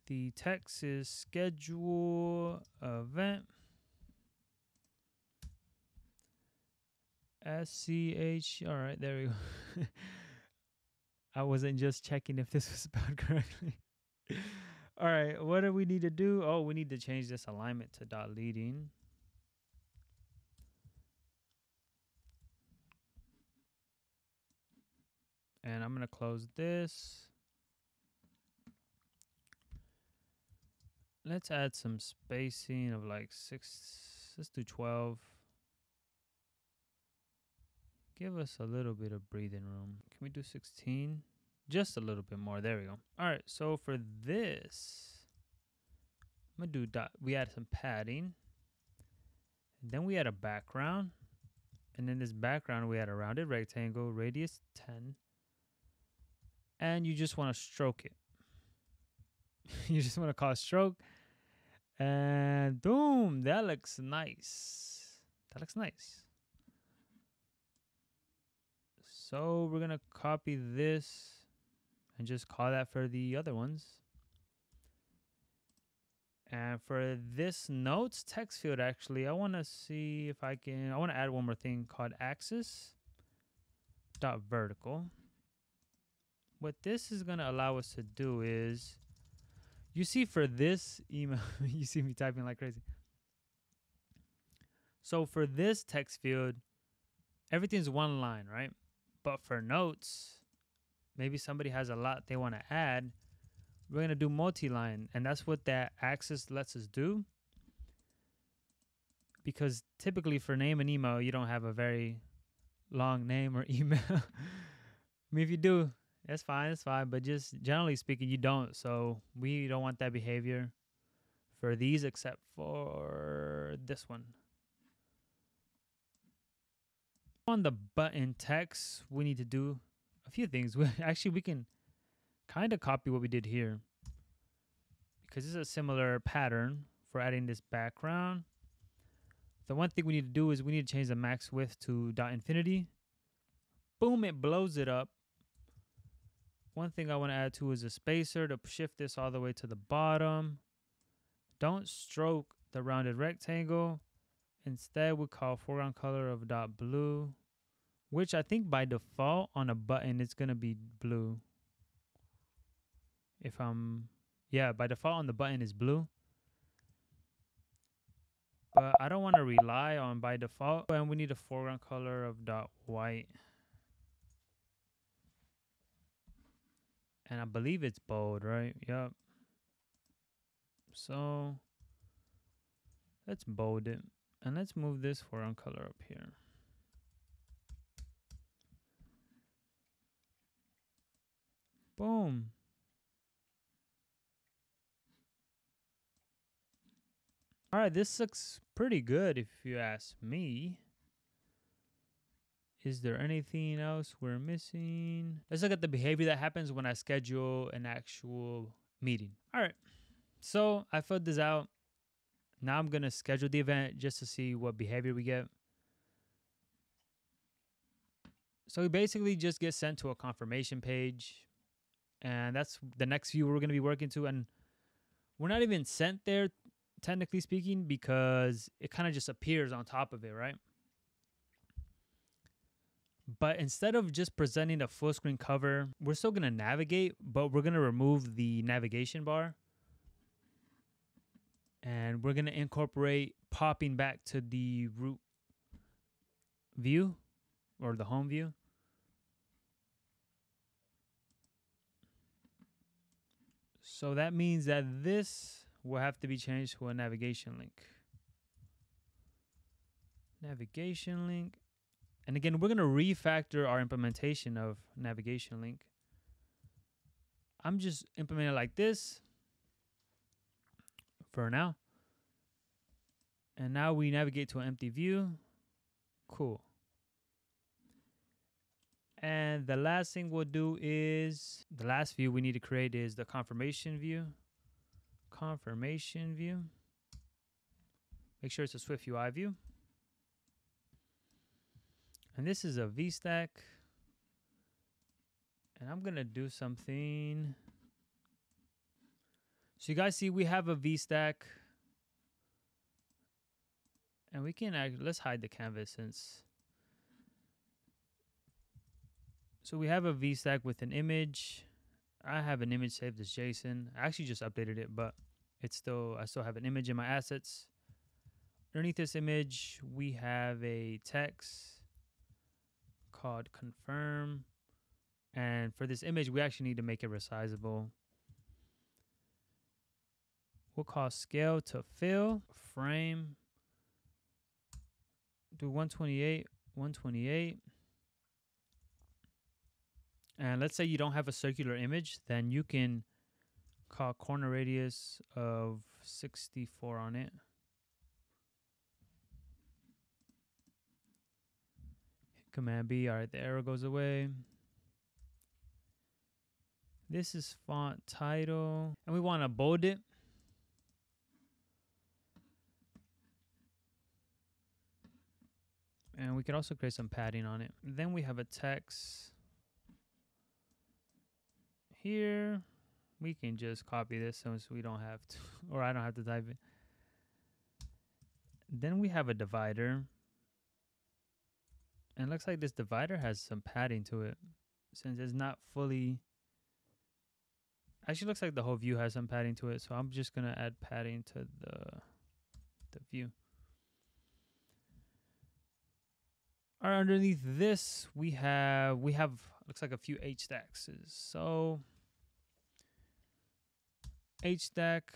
The text is schedule event. SCH. All right, there we go. (laughs) I wasn't just checking if this was spelled (laughs) correctly. All right, what do we need to do? Oh, we need to change this alignment to dot leading. And I'm going to close this. Let's add some spacing of like 6, let's do 12. Give us a little bit of breathing room. Can we do 16? just a little bit more. There we go. All right, so for this, I'm gonna do dot. We add some padding. And then we add a background. And in this background, we add a rounded rectangle, radius 10. And you just want to stroke it. (laughs) you just want to call stroke. And boom, that looks nice. That looks nice. So we're going to copy this and just call that for the other ones. And for this notes text field, actually, I want to see if I can, I want to add one more thing called axis dot vertical. What this is going to allow us to do is, you see for this email, (laughs) you see me typing like crazy. So for this text field, everything's one line, right? But for notes, maybe somebody has a lot they want to add, we're going to do multi-line. And that's what that axis lets us do. Because typically for name and email, you don't have a very long name or (laughs) email. I mean, if you do, that's fine, that's fine. But just generally speaking, you don't. So we don't want that behavior for these except for this one. On the button text, we need to do a few things. (laughs) Actually, we can kind of copy what we did here because this is a similar pattern for adding this background. The one thing we need to do is we need to change the max width to dot infinity. Boom, it blows it up. One thing I want to add to is a spacer to shift this all the way to the bottom. Don't stroke the rounded rectangle. Instead, we call foreground color of dot blue which I think by default on a button it's gonna be blue. If I'm yeah, by default on the button is blue. But I don't want to rely on by default and we need a foreground color of dot white. And I believe it's bold, right? Yep. So let's bold it. And let's move this foreground color up here. Boom. All right, this looks pretty good if you ask me. Is there anything else we're missing? Let's look at the behavior that happens when I schedule an actual meeting. All right, so I filled this out. Now I'm going to schedule the event just to see what behavior we get. So we basically just get sent to a confirmation page. And that's the next view we're going to be working to. And we're not even sent there technically speaking, because it kind of just appears on top of it, right? But instead of just presenting a full screen cover, we're still going to navigate, but we're going to remove the navigation bar. And we're going to incorporate popping back to the root view or the home view. So that means that this will have to be changed to a navigation link. Navigation link. And again, we're going to refactor our implementation of navigation link. I'm just implementing like this for now. And now we navigate to an empty view. Cool. And the last thing we'll do is the last view we need to create is the confirmation view confirmation view. Make sure it's a Swift UI view. And this is a VStack. And I'm going to do something. So you guys see we have a VStack. And we can, act, let's hide the canvas since. So we have a VStack with an image. I have an image saved as Jason. I actually just updated it, but it's still I still have an image in my assets. Underneath this image, we have a text called confirm. And for this image, we actually need to make it resizable. We'll call scale to fill, frame, do 128, 128. And let's say you don't have a circular image, then you can call corner radius of 64 on it. Command B, all right, the arrow goes away. This is font title, and we want to bold it. And we can also create some padding on it. Then we have a text here we can just copy this so we don't have to, (laughs) or I don't have to type it. Then we have a divider. And it looks like this divider has some padding to it since it's not fully actually looks like the whole view has some padding to it so i'm just going to add padding to the the view all right underneath this we have we have looks like a few h stacks so H stack.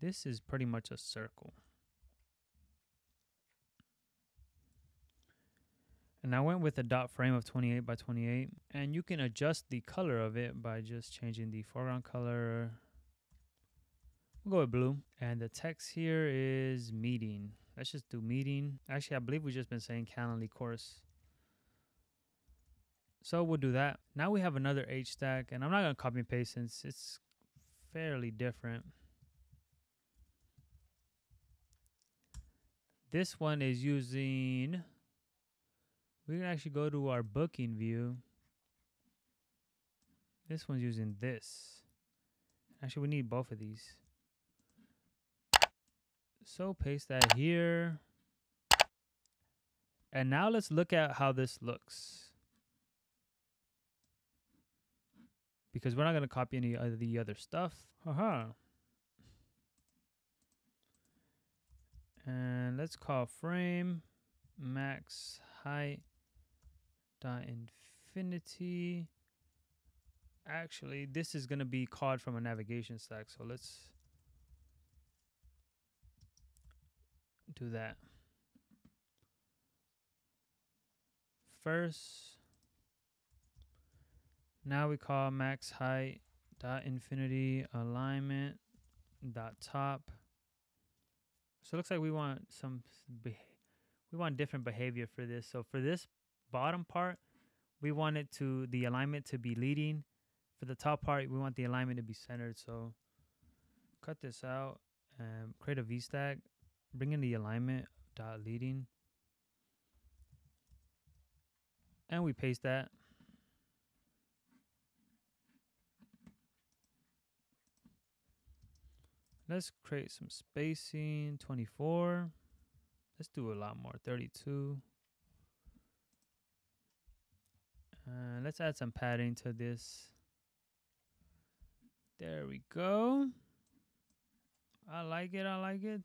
This is pretty much a circle. And I went with a dot frame of 28 by 28. And you can adjust the color of it by just changing the foreground color. We'll go with blue. And the text here is meeting. Let's just do meeting. Actually, I believe we've just been saying Calendly course. So we'll do that. Now we have another H stack. And I'm not going to copy and paste since it's fairly different. This one is using, we can actually go to our booking view. This one's using this. Actually, we need both of these. So paste that here. And now let's look at how this looks. because we're not going to copy any of the other stuff. Haha. And let's call frame max height dot infinity actually this is going to be called from a navigation stack. So let's do that. First, now we call max height dot infinity alignment dot top. So it looks like we want some we want different behavior for this. So for this bottom part, we want it to the alignment to be leading. For the top part, we want the alignment to be centered. So cut this out and create a V-stack, Bring in the alignment dot leading. And we paste that. Let's create some spacing, 24. Let's do a lot more, 32. Uh, let's add some padding to this. There we go. I like it, I like it.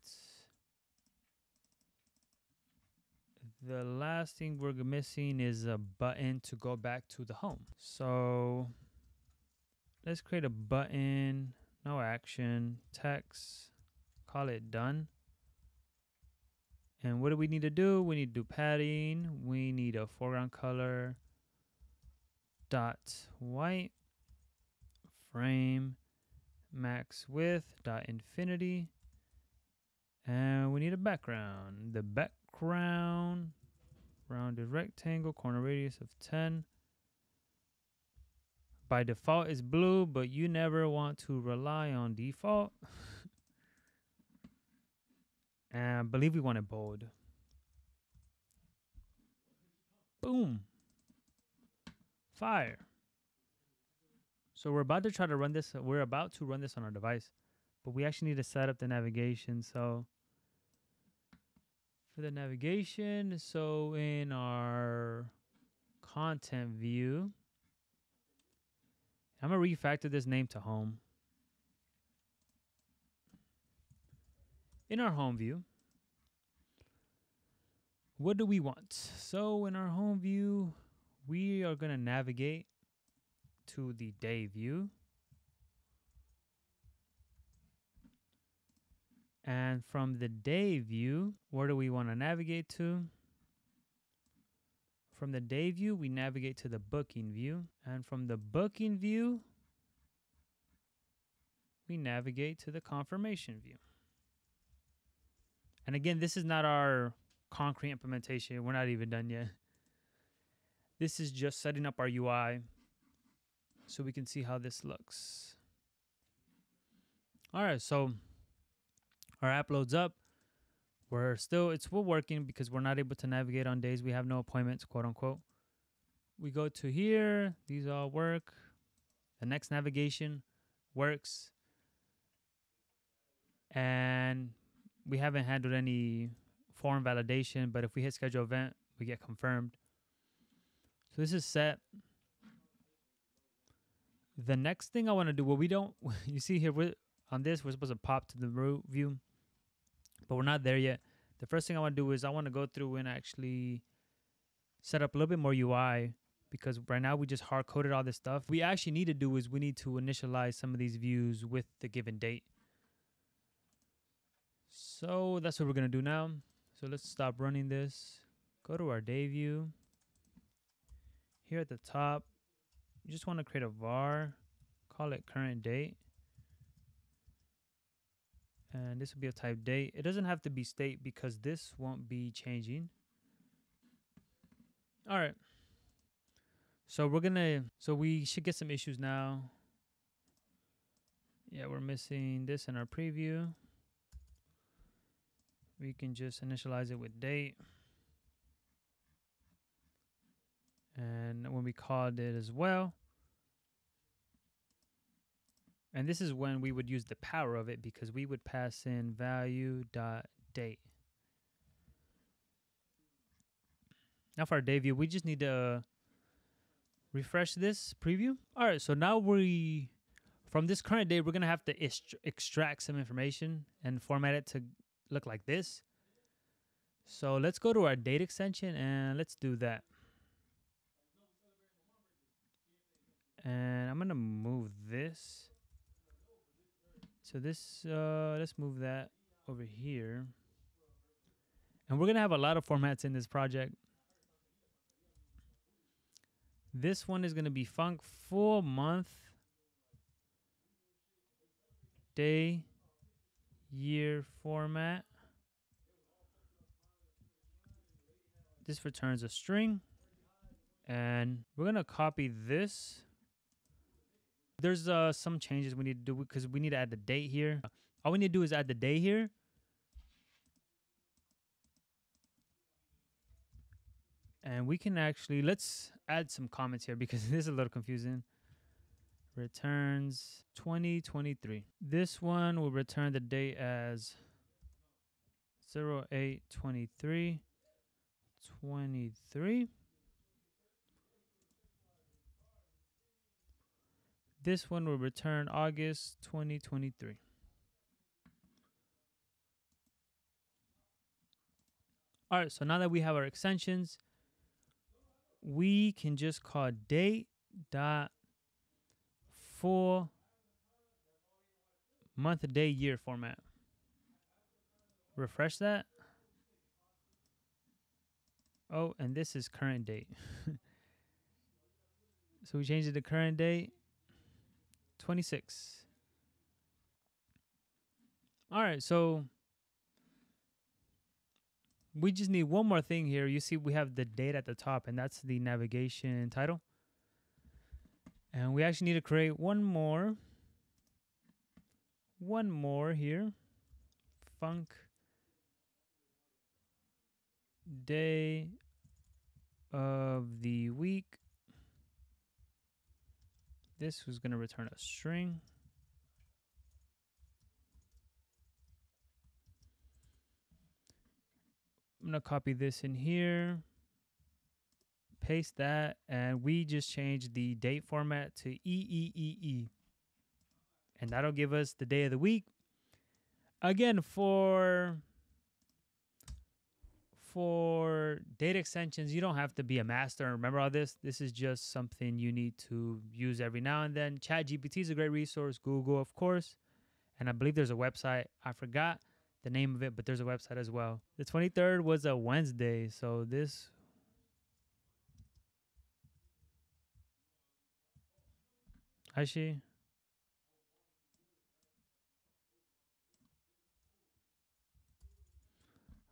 The last thing we're missing is a button to go back to the home. So let's create a button no action, text, call it done. And what do we need to do? We need to do padding. We need a foreground color dot white frame max width dot infinity and we need a background the background rounded rectangle corner radius of 10 by default is blue, but you never want to rely on default. (laughs) and I believe we want it bold. Boom. Fire. So we're about to try to run this. We're about to run this on our device, but we actually need to set up the navigation. So for the navigation, so in our content view, I'm to refactor this name to home. In our home view, what do we want? So in our home view, we are going to navigate to the day view. And from the day view, where do we want to navigate to? From the day view, we navigate to the booking view. And from the booking view, we navigate to the confirmation view. And again, this is not our concrete implementation. We're not even done yet. This is just setting up our UI so we can see how this looks. All right, so our app loads up. We're still it's still working because we're not able to navigate on days. We have no appointments quote unquote. We go to here. These all work. The next navigation works. And we haven't handled any form validation but if we hit schedule event we get confirmed so this is set the next thing i want to do well we don't (laughs) you see here we on this we're supposed to pop to the root view but we're not there yet. The first thing I want to do is I want to go through and actually set up a little bit more UI because right now we just hard coded all this stuff. we actually need to do is we need to initialize some of these views with the given date. So that's what we're going to do now. So let's stop running this. Go to our day view. Here at the top, you just want to create a var, call it current date and this will be a type date. It doesn't have to be state because this won't be changing. All right. So we're gonna, so we should get some issues now. Yeah, we're missing this in our preview. We can just initialize it with date. And when we called it as well, and this is when we would use the power of it because we would pass in value dot date. Now for our day view, we just need to refresh this preview. All right, so now we, from this current date, we're gonna have to extract some information and format it to look like this. So let's go to our date extension and let's do that. And I'm gonna move this. So this, uh, let's move that over here. And we're going to have a lot of formats in this project. This one is going to be func full month, day, year format. This returns a string. And we're going to copy this. There's uh, some changes we need to do because we need to add the date here. All we need to do is add the day here. And we can actually, let's add some comments here because (laughs) this is a little confusing. Returns 2023. This one will return the date as 0823 23. This one will return August 2023. All right, so now that we have our extensions, we can just call date dot full month, day, year format. Refresh that. Oh, and this is current date. (laughs) so we changed it to current date 26. All right, so we just need one more thing here. You see we have the date at the top and that's the navigation title. And we actually need to create one more. One more here. func day of the week. This was going to return a string. I'm going to copy this in here, paste that, and we just change the date format to EEEE. And that'll give us the day of the week. Again, for for data extensions, you don't have to be a master and remember all this. This is just something you need to use every now and then. ChatGPT is a great resource. Google, of course. And I believe there's a website. I forgot the name of it, but there's a website as well. The 23rd was a Wednesday, so this Actually,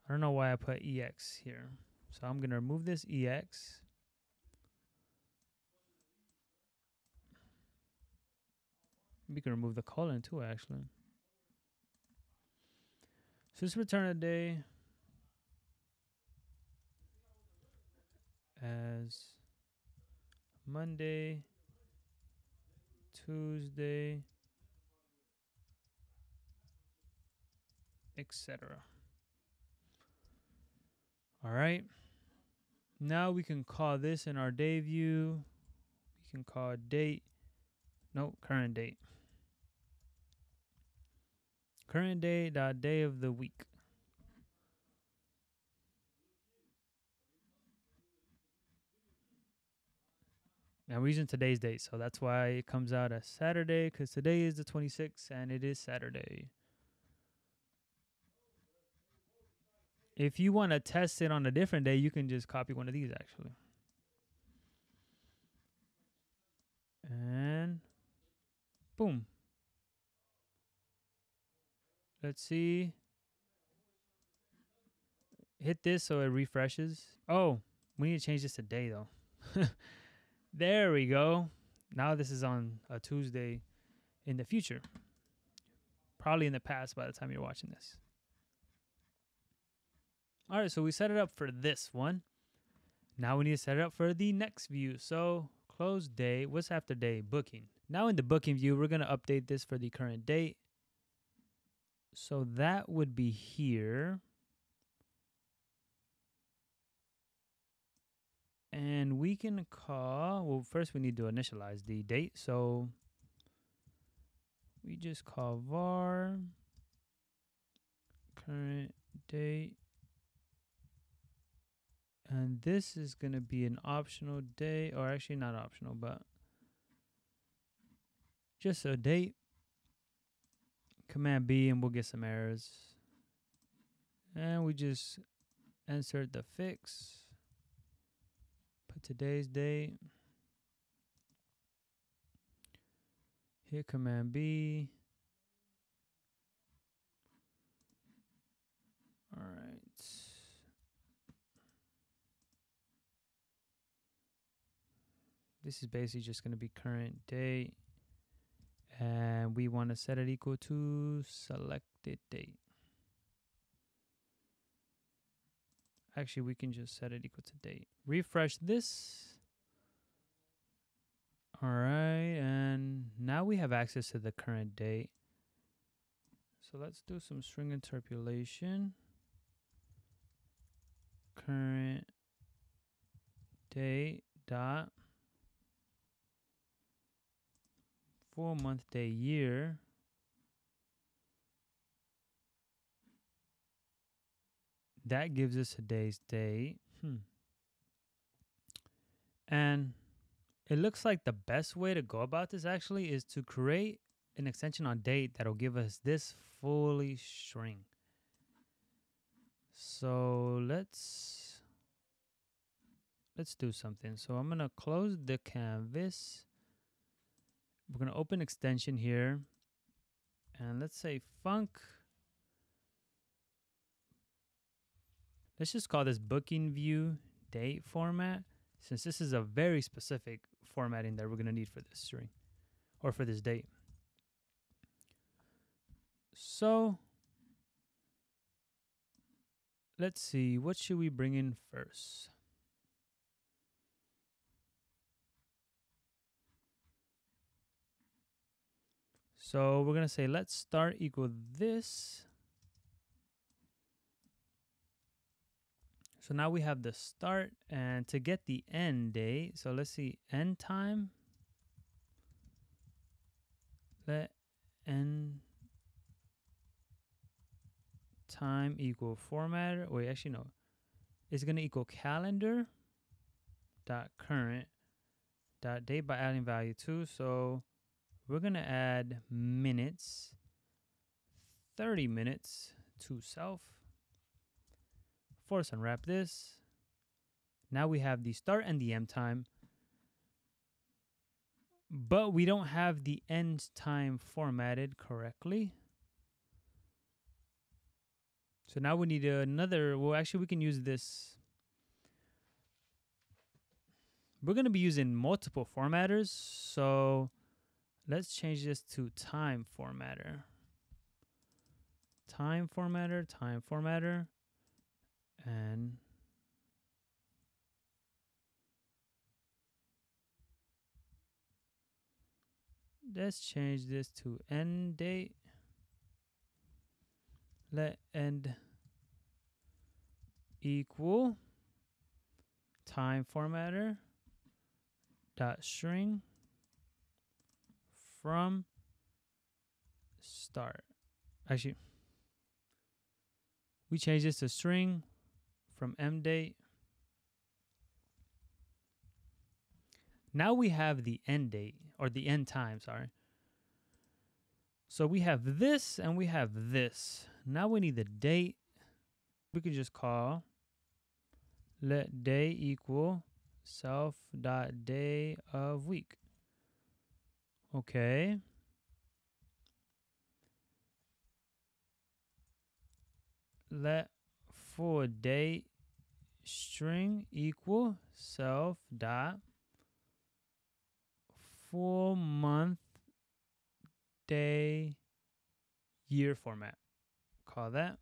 I don't know why I put EX here. So I'm going to remove this EX. We can remove the colon too, actually. So let's return a day as Monday, Tuesday, etc. All right. Now we can call this in our day view. We can call date. No, current date. Current day dot day of the week. Now we're using today's date, so that's why it comes out as Saturday, because today is the 26th and it is Saturday. If you want to test it on a different day, you can just copy one of these actually. And boom. Let's see. Hit this so it refreshes. Oh, we need to change this to day though. (laughs) there we go. Now this is on a Tuesday in the future. Probably in the past by the time you're watching this. All right, so we set it up for this one. Now we need to set it up for the next view. So close day, what's after day? Booking. Now in the booking view, we're gonna update this for the current date. So that would be here. And we can call, well, first we need to initialize the date. So we just call var current date. And this is going to be an optional day, or actually not optional, but just a date. Command B and we'll get some errors. And we just insert the fix. Put today's date. Hit Command B. This is basically just going to be current date. And we want to set it equal to selected date. Actually, we can just set it equal to date. Refresh this. All right, and now we have access to the current date. So let's do some string interpolation. Current date dot full month day year. That gives us today's date hmm. and it looks like the best way to go about this actually is to create an extension on date that'll give us this fully string. So let's let's do something. So i'm gonna close the canvas we're going to open extension here. And let's say func. let's just call this booking view date format since this is a very specific formatting that we're going to need for this string or for this date. So let's see what should we bring in first So we're going to say let's start equal this. So now we have the start and to get the end date. So let's see end time. Let end time equal formatter. Wait, actually no. It's going to equal calendar dot current dot date by adding value two. So we're going to add minutes, 30 minutes to self. Force unwrap this. Now we have the start and the end time. But we don't have the end time formatted correctly. So now we need another, well, actually we can use this. We're going to be using multiple formatters. So Let's change this to time formatter. Time formatter, time formatter, and let's change this to end date. Let end equal time formatter dot string from start. Actually, we change this to string from m date. Now we have the end date or the end time, sorry. So we have this and we have this. Now we need the date. We can just call let day equal self dot day of week. Okay. Let for date string equal self dot full month day year format. Call that.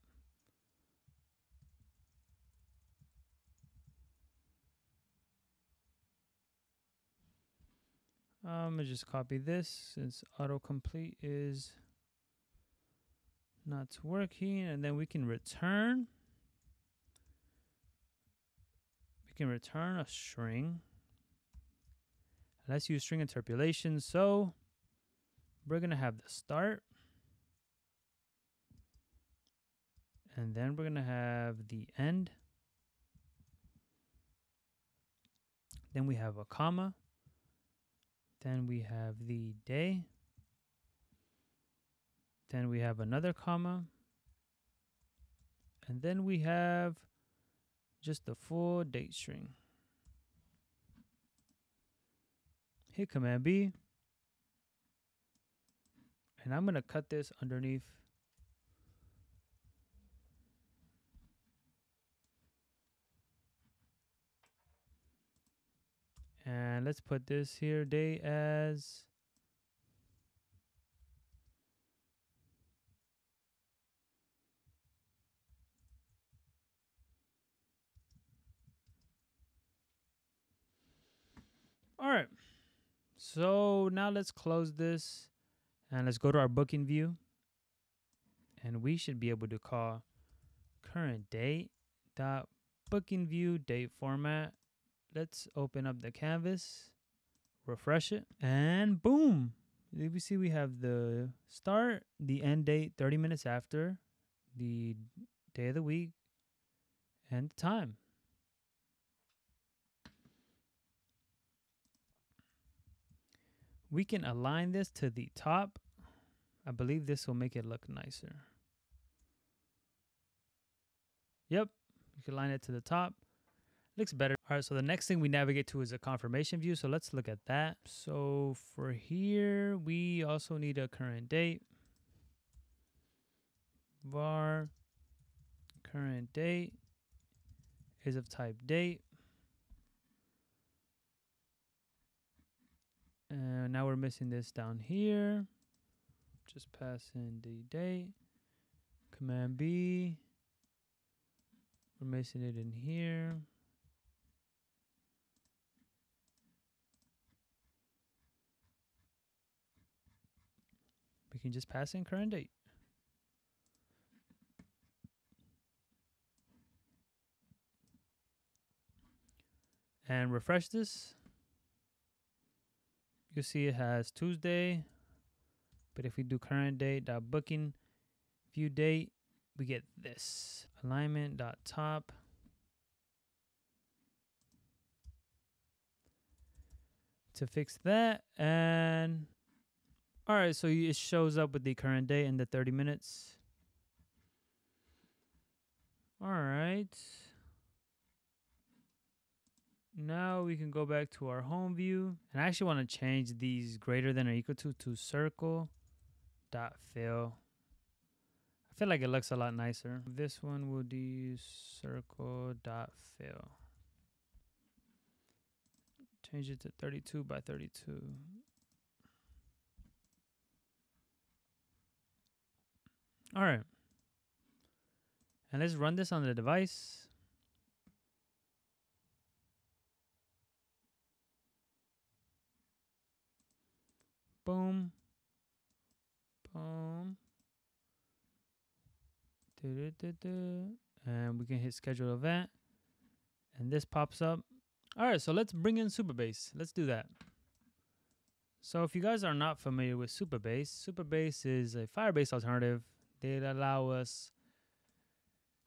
Um, I'm gonna just copy this since autocomplete is not working and then we can return. We can return a string. Let's use string interpolation. So we're gonna have the start and then we're gonna have the end. Then we have a comma then we have the day. Then we have another comma. And then we have just the full date string. Hit Command B. And I'm going to cut this underneath. And let's put this here day as All right. So now let's close this and let's go to our booking view. And we should be able to call current date dot booking view date format. Let's open up the canvas, refresh it, and boom. We see we have the start, the end date 30 minutes after, the day of the week, and the time. We can align this to the top. I believe this will make it look nicer. Yep, you can line it to the top. Looks better. All right, so the next thing we navigate to is a confirmation view. So let's look at that. So for here, we also need a current date. var current date is of type date. And now we're missing this down here. Just pass in the date. Command B. We're missing it in here. Can just pass in current date. And refresh this you see it has Tuesday, but if we do current date dot booking view date, we get this alignment dot top. To fix that, and all right, so it shows up with the current date and the 30 minutes. All right. Now we can go back to our home view. And I actually want to change these greater than or equal to to circle dot fill. I feel like it looks a lot nicer. This one will do circle dot fill. Change it to 32 by 32. All right. And let's run this on the device. Boom. Boom. And we can hit schedule event. And this pops up. All right, so let's bring in Supabase. Let's do that. So if you guys are not familiar with Supabase, Supabase is a Firebase alternative. They allow us,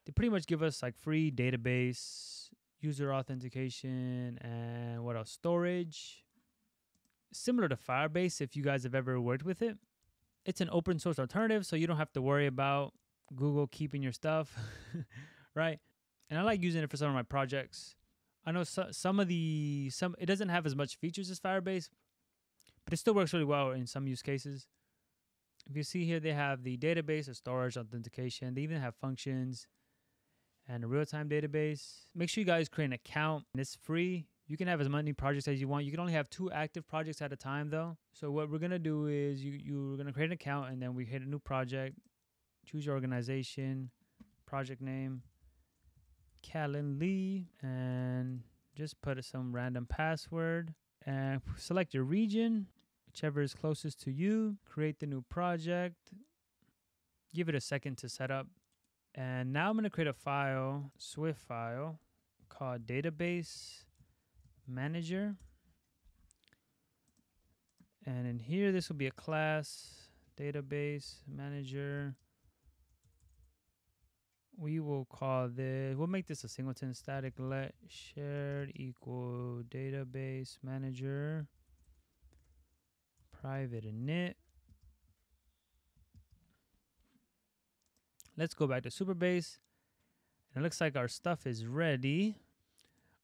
they pretty much give us like free database, user authentication, and what else? Storage, similar to Firebase if you guys have ever worked with it. It's an open source alternative, so you don't have to worry about Google keeping your stuff, (laughs) right? And I like using it for some of my projects. I know so, some of the some it doesn't have as much features as Firebase, but it still works really well in some use cases. If you see here, they have the database, the storage, authentication. They even have functions and a real-time database. Make sure you guys create an account. It's free. You can have as many projects as you want. You can only have two active projects at a time though. So what we're gonna do is you you're gonna create an account and then we hit a new project, choose your organization, project name, Calendly, and just put some random password and select your region, whichever is closest to you. Create the new project. Give it a second to set up. And now I'm gonna create a file, Swift file called database manager. And in here, this will be a class, database manager. We will call this, we'll make this a singleton static let shared equal database manager private init let's go back to Supabase. And it looks like our stuff is ready.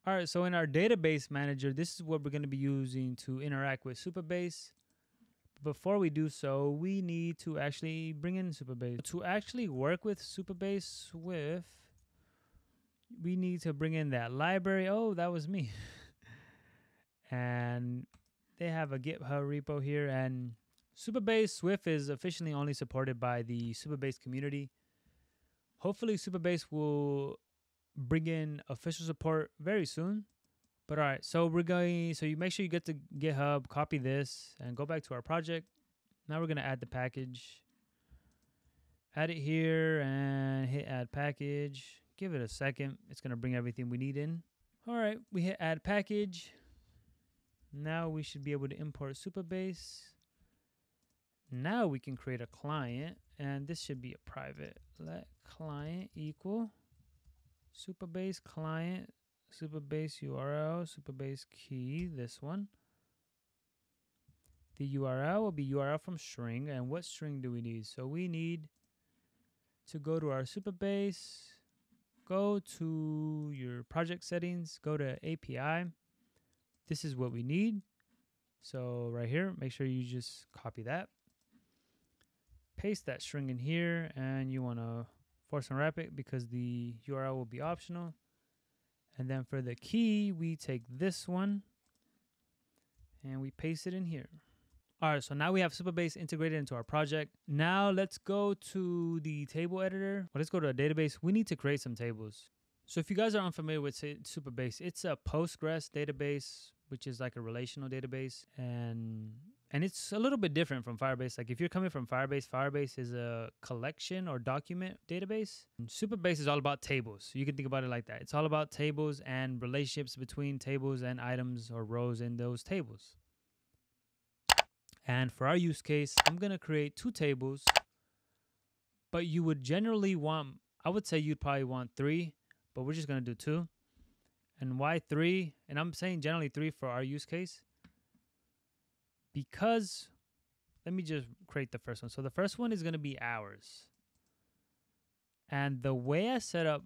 All right, so in our database manager, this is what we're going to be using to interact with Supabase. Before we do so, we need to actually bring in Supabase. To actually work with Supabase Swift, we need to bring in that library. Oh, that was me. (laughs) and they have a GitHub repo here and Supabase Swift is officially only supported by the Supabase community. Hopefully Supabase will bring in official support very soon. But all right, so we're going so you make sure you get to GitHub, copy this and go back to our project. Now we're going to add the package. Add it here and hit add package. Give it a second. It's going to bring everything we need in. All right, we hit add package. Now we should be able to import Supabase. Now we can create a client and this should be a private. Let client equal Supabase client, Supabase URL, Supabase key, this one. The URL will be URL from string. And what string do we need? So we need to go to our Supabase, go to your project settings, go to API. This is what we need. So right here, make sure you just copy that. Paste that string in here and you want to force unwrap it because the URL will be optional. And then for the key, we take this one and we paste it in here. All right, so now we have Supabase integrated into our project. Now let's go to the table editor. Well, let's go to a database. We need to create some tables. So if you guys are unfamiliar with Supabase, it's a Postgres database, which is like a relational database. And and it's a little bit different from Firebase. Like if you're coming from Firebase, Firebase is a collection or document database. And Supabase is all about tables. You can think about it like that. It's all about tables and relationships between tables and items or rows in those tables. And for our use case, I'm to create two tables, but you would generally want, I would say you'd probably want three, but we're just going to do two. And why three? And I'm saying generally three for our use case. Because, let me just create the first one. So the first one is going to be hours. And the way I set up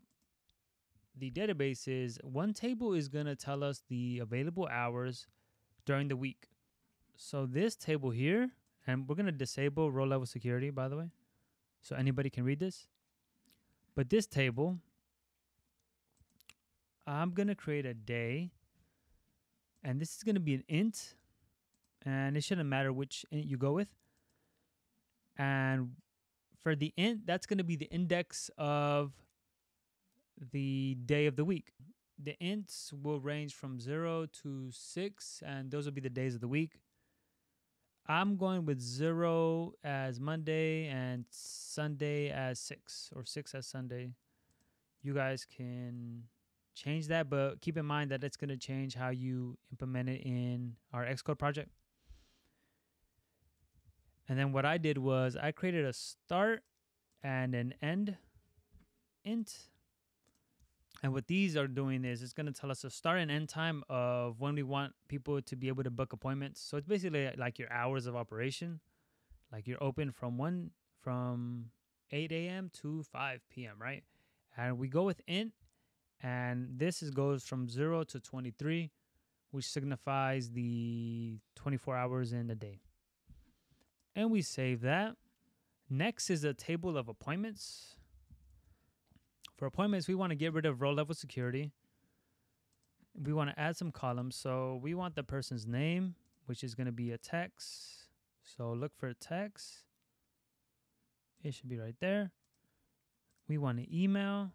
the database is one table is going to tell us the available hours during the week. So this table here, and we're going to disable row level security, by the way, so anybody can read this. But this table, I'm going to create a day, and this is going to be an int, and it shouldn't matter which int you go with. And for the int, that's going to be the index of the day of the week. The ints will range from 0 to 6, and those will be the days of the week. I'm going with zero as Monday and Sunday as six or six as Sunday. You guys can change that, but keep in mind that it's going to change how you implement it in our Xcode project. And then what I did was I created a start and an end int and what these are doing is it's going to tell us a start and end time of when we want people to be able to book appointments. So it's basically like your hours of operation. Like you're open from 1 from 8 a.m. to 5 p.m., right? And we go with int and this is goes from 0 to 23, which signifies the 24 hours in a day. And we save that. Next is a table of appointments. For appointments, we want to get rid of row level security. We want to add some columns. So we want the person's name, which is going to be a text. So look for text. It should be right there. We want an email.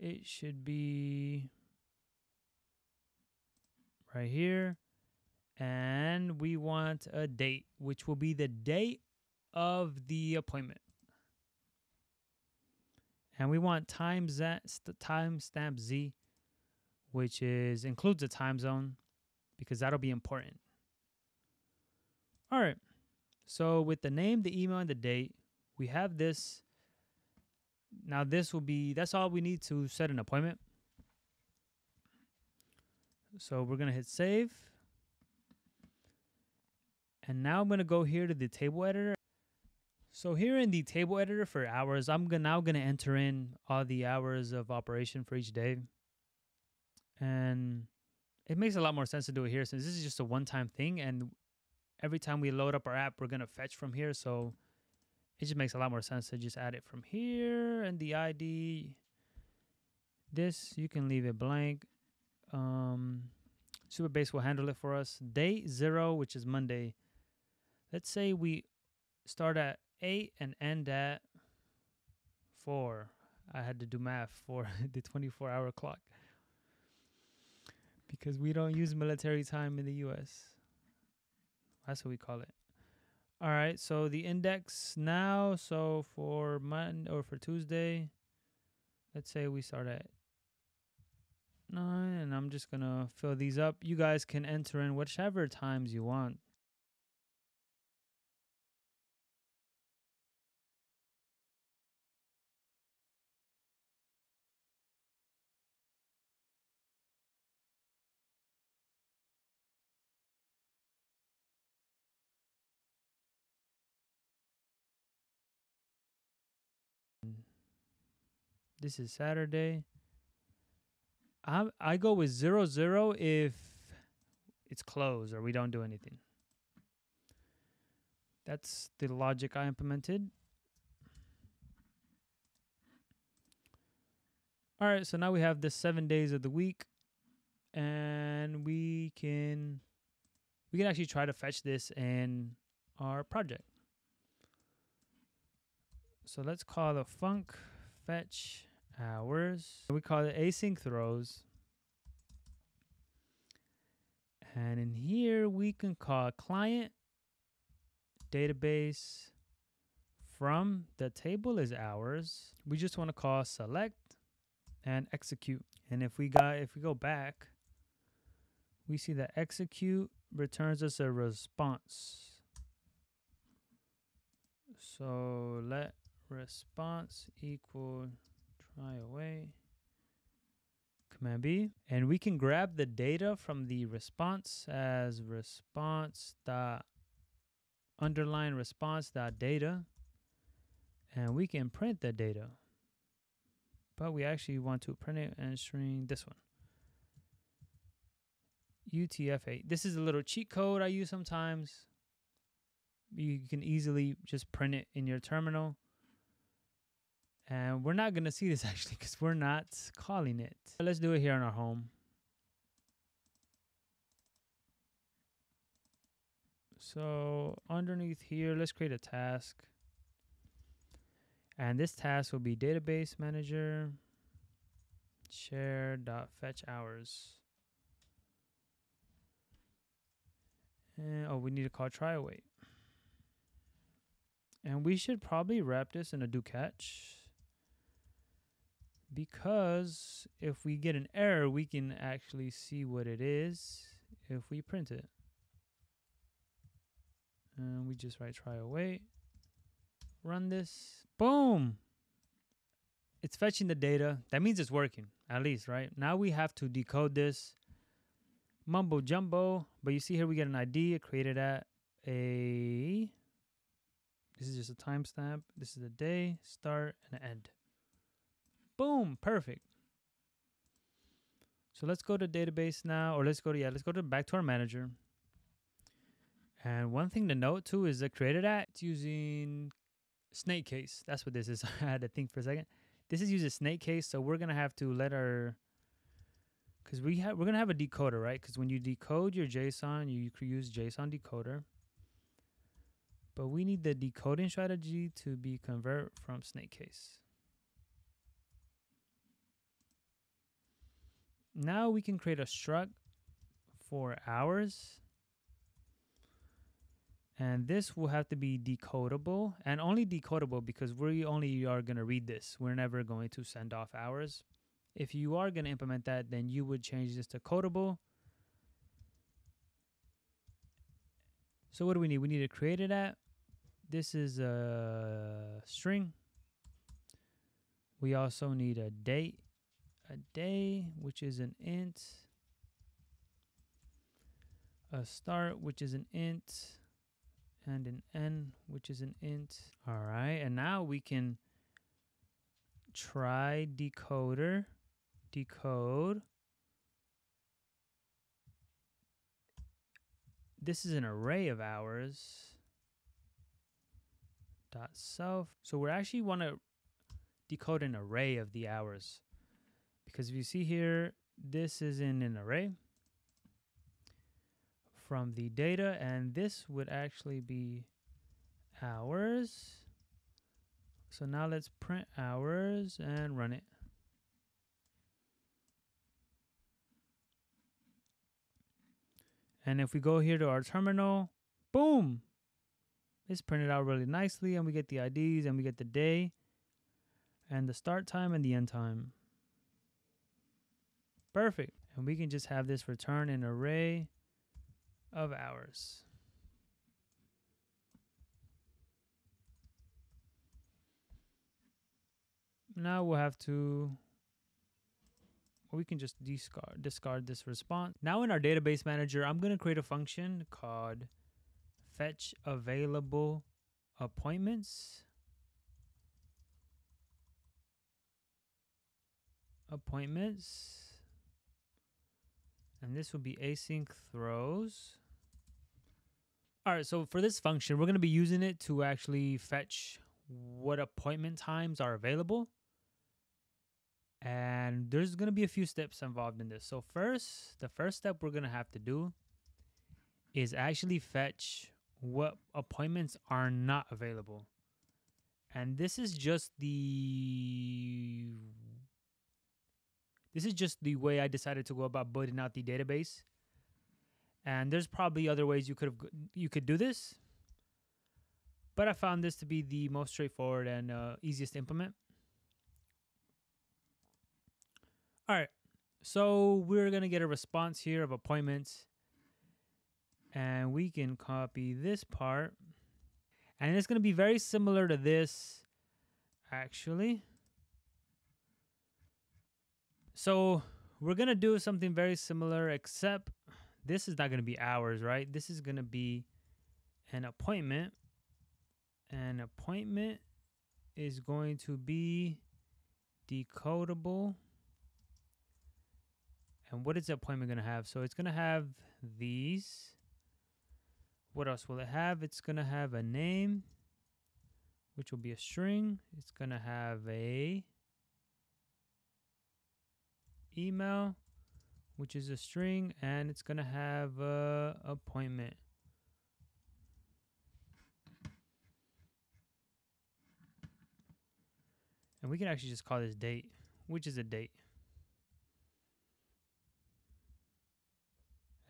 It should be right here. And we want a date, which will be the date of the appointment and we want time time stamp z, which is includes the time zone because that'll be important. All right. So with the name, the email, and the date, we have this. Now this will be that's all we need to set an appointment. So we're gonna hit save. And now I'm gonna go here to the table editor. So here in the table editor for hours, I'm now going to enter in all the hours of operation for each day. And it makes a lot more sense to do it here since this is just a one-time thing. And every time we load up our app, we're going to fetch from here. So it just makes a lot more sense to just add it from here and the ID. This, you can leave it blank. Um, Supabase will handle it for us. Day zero, which is Monday. Let's say we start at 8 and end at 4. I had to do math for (laughs) the 24 hour clock because we don't use military time in the US. That's what we call it. All right, so the index now, so for Monday or for Tuesday, let's say we start at 9 and I'm just to fill these up. You guys can enter in whichever times you want. This is Saturday. I I go with zero zero if it's closed or we don't do anything. That's the logic I implemented. All right, so now we have the seven days of the week, and we can we can actually try to fetch this in our project. So let's call the func fetch hours. We call it async throws. And in here, we can call client database from the table is hours. We just want to call select and execute. And if we got if we go back, we see that execute returns us a response. So let response equal try await. Command B. And we can grab the data from the response as response dot underline response dot data. And we can print the data. But we actually want to print it and string this one. UTF-8. This is a little cheat code I use sometimes. You can easily just print it in your terminal. And we're not going to see this (laughs) actually because we're not calling it. Let's do it here on our home. So underneath here, let's create a task. And this task will be database manager share dot fetch hours. And oh, we need to call try await. And we should probably wrap this in a do catch because if we get an error, we can actually see what it is if we print it. And we just write try await. Run this. Boom. It's fetching the data. That means it's working, at least, right? Now we have to decode this mumbo jumbo. But you see here we get an ID created at a. This is just a timestamp. This is the day, start, and end. Boom, perfect. So let's go to database now, or let's go to, yeah, let's go to back to our manager. And one thing to note too is the created at, it's using snake case. That's what this is. (laughs) I had to think for a second. This is using snake case, so we're gonna have to let our because we have we're gonna have a decoder, right? Because when you decode your JSON, you use JSON decoder. But we need the decoding strategy to be convert from snake case. Now we can create a struct for hours. And this will have to be decodable and only decodable because we only are going to read this. We're never going to send off hours. If you are going to implement that, then you would change this to codable. So what do we need? We need to create it at. This is a string. We also need a date a day, which is an int, a start, which is an int, and an n, which is an int. All right, and now we can try decoder, decode. This is an array of hours. Dot self. So we actually want to decode an array of the hours. Because if you see here, this is in an array from the data, and this would actually be hours. So now let's print hours and run it. And if we go here to our terminal, boom, it's printed out really nicely and we get the IDs and we get the day and the start time and the end time. Perfect. And we can just have this return an array of hours. Now we'll have to, we can just discard, discard this response. Now in our database manager, I'm going to create a function called fetch available appointments. Appointments. And this will be async throws. All right, so for this function, we're going to be using it to actually fetch what appointment times are available. And there's going to be a few steps involved in this. So first, the first step we're going to have to do is actually fetch what appointments are not available. And this is just the this is just the way I decided to go about building out the database. And there's probably other ways you could have you could do this. But I found this to be the most straightforward and uh, easiest to implement. All right. So we're going to get a response here of appointments. And we can copy this part. And it's going to be very similar to this, actually. So we're to do something very similar, except this is not to be hours, right? This is to be an appointment. An appointment is going to be decodable. And what is the appointment going to have? So it's going to have these. What else will it have? It's going to have a name, which will be a string. It's going to have a email, which is a string, and it's going to have a appointment. And we can actually just call this date, which is a date.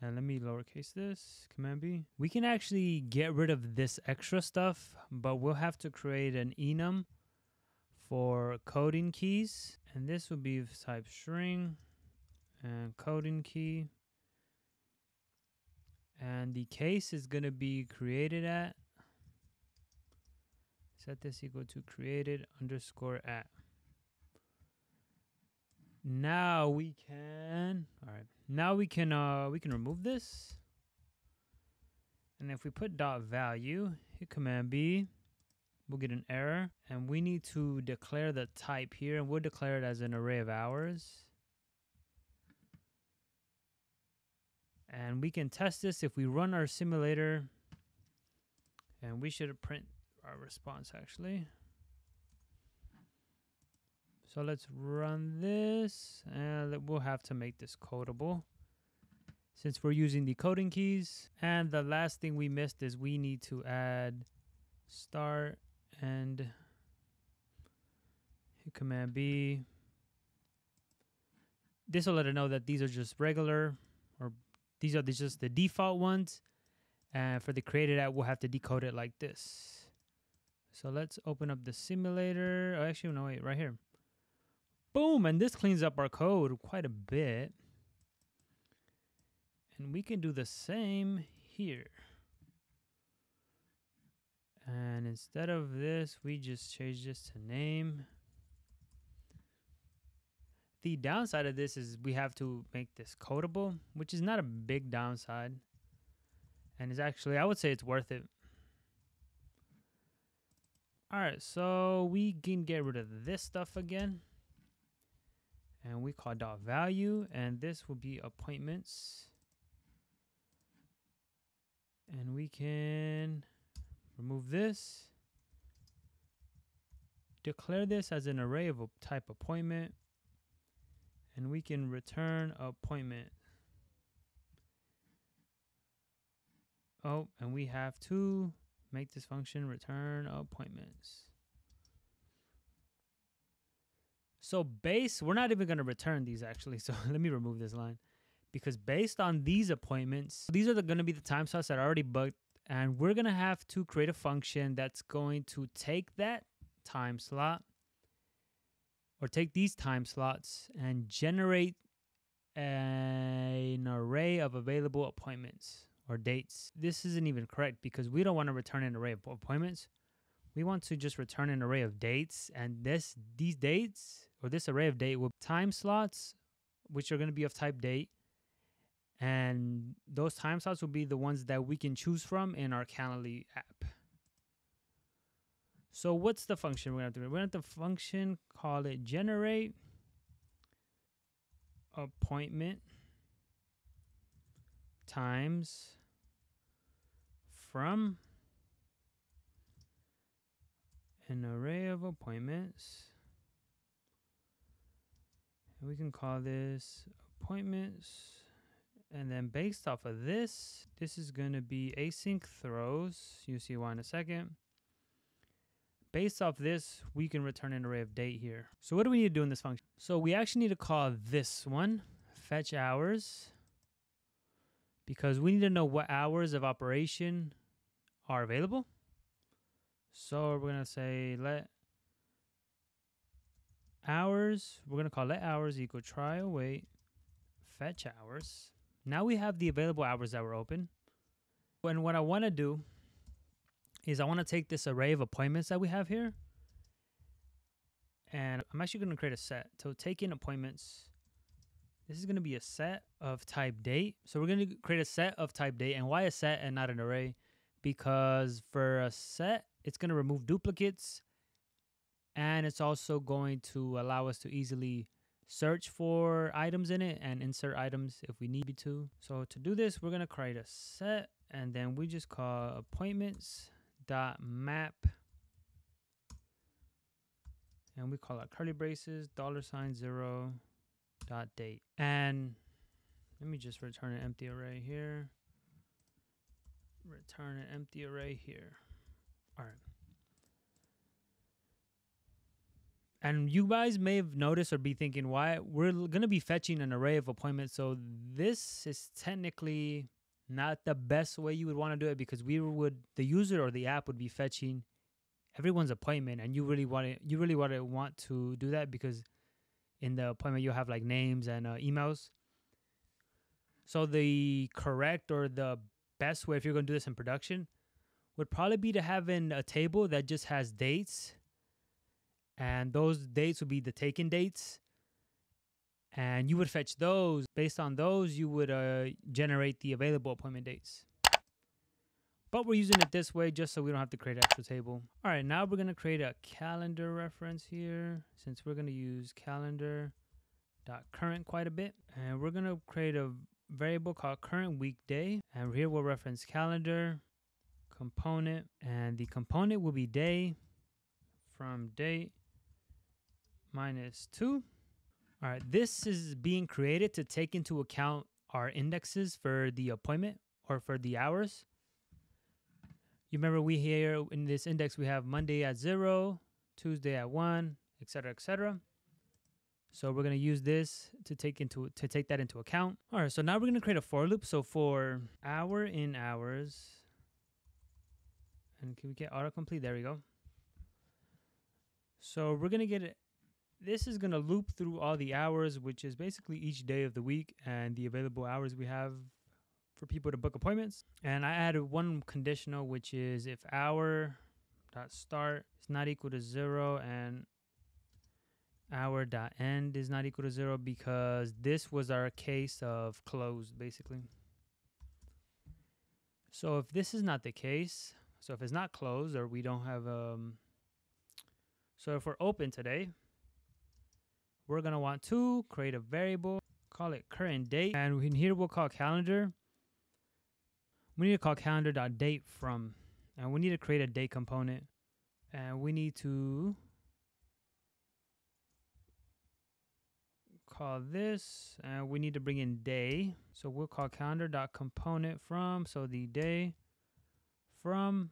And let me lowercase this, command B. We can actually get rid of this extra stuff, but we'll have to create an enum for coding keys. And this will be type string and coding key. And the case is going to be created at set this equal to created underscore at. Now we can, all right. Now we can, uh, we can remove this. And if we put dot value, hit command B, we'll get an error. And we need to declare the type here and we'll declare it as an array of hours. And we can test this if we run our simulator. And we should print our response actually. So let's run this and we'll have to make this codable since we're using the coding keys. And the last thing we missed is we need to add start and hit command B. This will let it know that these are just regular or these are just the default ones. And for the created at, we'll have to decode it like this. So let's open up the simulator. Oh, actually, no, wait, right here. Boom, and this cleans up our code quite a bit. And we can do the same here. And instead of this, we just change this to name. The downside of this is we have to make this codable, which is not a big downside. And it's actually, I would say it's worth it. All right, so we can get rid of this stuff again. And we call dot value, and this will be appointments. And we can remove this. Declare this as an array of type appointment. And we can return appointment. Oh, and we have to make this function return appointments. So base, we're not even going to return these actually. (laughs) So let me remove this line because based on these appointments, these are going to be the time slots that are already booked. And we're going to have to create a function that's going to take that time slot or take these time slots and generate an array of available appointments or dates. This isn't even correct because we don't want to return an array of appointments. We want to just return an array of dates and this these dates or this array of date will time slots which are going to be of type date and those time slots will be the ones that we can choose from in our Calendly app. So what's the function we're going to have to do? We're going to have the function call it generate appointment times from an array of appointments. And we can call this appointments. And then based off of this, this is going to be async throws. You see why in a second. Based off this, we can return an array of date here. So what do we need to do in this function? So we actually need to call this one fetch hours because we need to know what hours of operation are available. So we're going to say let hours, we're going to call let hours equal try await fetch hours. Now we have the available hours that were open. And what I want to do is I want to take this array of appointments that we have here and I'm actually going to create a set. So take in appointments. This is going to be a set of type date. So we're going to create a set of type date. And why a set and not an array? Because for a set, it's going to remove duplicates and it's also going to allow us to easily search for items in it and insert items if we need to. So to do this, we're going to create a set and then we just call appointments dot map and we call it curly braces dollar sign zero dot date. And let me just return an empty array here. Return an empty array here. All right and you guys may have noticed or be thinking why we're going to be fetching an array of appointments. So this is technically not the best way you would want to do it because we would the user or the app would be fetching everyone's appointment and you really want to you really want to want to do that because in the appointment you have like names and uh, emails. So the correct or the best way if you're going to do this in production would probably be to have in a table that just has dates and those dates would be the taken dates. And you would fetch those. Based on those you would uh, generate the available appointment dates. But we're using it this way just so we don't have to create an extra table. All right now we're going to create a calendar reference here since we're going to use calendar dot current quite a bit. And we're going to create a variable called current weekday. And here we'll reference calendar component and the component will be day from date minus 2 all right, this is being created to take into account our indexes for the appointment or for the hours. You remember we here in this index we have Monday at 0, Tuesday at 1, etc., etc. So we're going to use this to take into to take that into account. All right, so now we're going to create a for loop. So for hour in hours and can we get autocomplete? There we go. So we're going to get this is going to loop through all the hours, which is basically each day of the week and the available hours we have for people to book appointments. And I added one conditional, which is if hour dot start is not equal to zero and hour dot end is not equal to zero because this was our case of closed basically. So if this is not the case, so if it's not closed or we don't have um So if we're open today, we're gonna want to create a variable, call it current date, and in here we'll call calendar. We need to call calendar.date from, and we need to create a date component, and we need to call this, and we need to bring in day. So we'll call calendar.component from, so the day from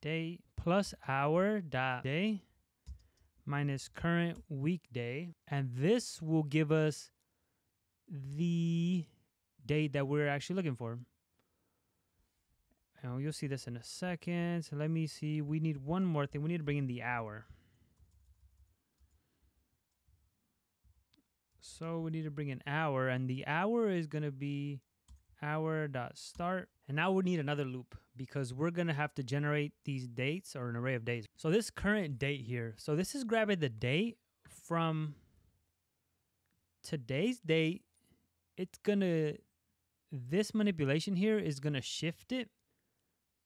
day plus hour dot day minus current weekday. And this will give us the date that we're actually looking for. And you'll see this in a second. So let me see. We need one more thing. We need to bring in the hour. So we need to bring an hour, and the hour is going to be hour dot start. And now we need another loop because we're going to have to generate these dates or an array of dates. So this current date here, so this is grabbing the date from today's date. It's going to, this manipulation here is going to shift it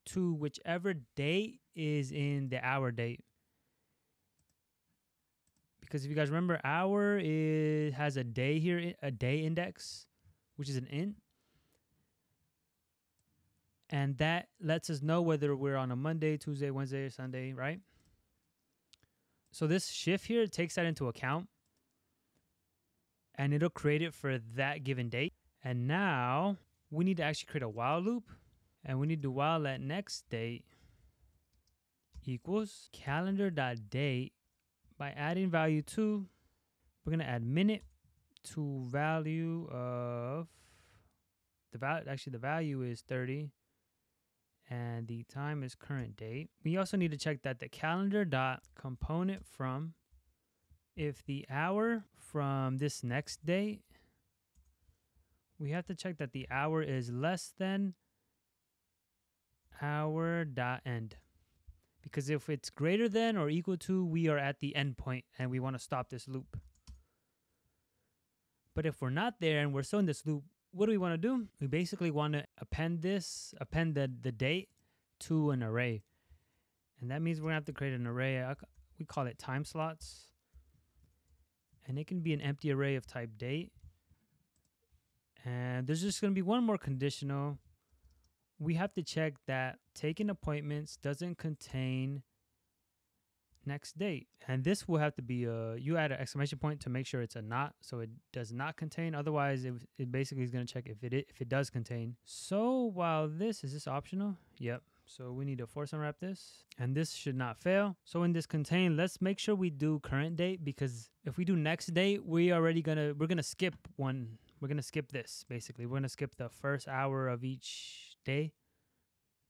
to whichever date is in the hour date. Because if you guys remember, hour is has a day here, a day index, which is an int and that lets us know whether we're on a Monday, Tuesday, Wednesday, or Sunday, right? So this shift here takes that into account and it'll create it for that given date. And now we need to actually create a while loop and we need to while at next date equals calendar.date by adding value to, we're to add minute to value of the value, actually the value is 30 and the time is current date. We also need to check that the calendar dot component from if the hour from this next date, we have to check that the hour is less than hour dot end. Because if it's greater than or equal to, we are at the end point and we want to stop this loop. But if we're not there and we're still in this loop, what do we want to do? We basically want to append this, append the, the date to an array. And that means we're going to have to create an array. Uh, we call it time slots. And it can be an empty array of type date. And there's just going to be one more conditional. We have to check that taking appointments doesn't contain next date. And this will have to be a, you add an exclamation point to make sure it's a not, so it does not contain. Otherwise, it, it basically is going to check if it if it does contain. So while this, is this optional? Yep. So we need to force unwrap this and this should not fail. So in this contain, let's make sure we do current date because if we do next date, we already gonna, we're gonna skip one. We're gonna skip this basically. We're gonna skip the first hour of each day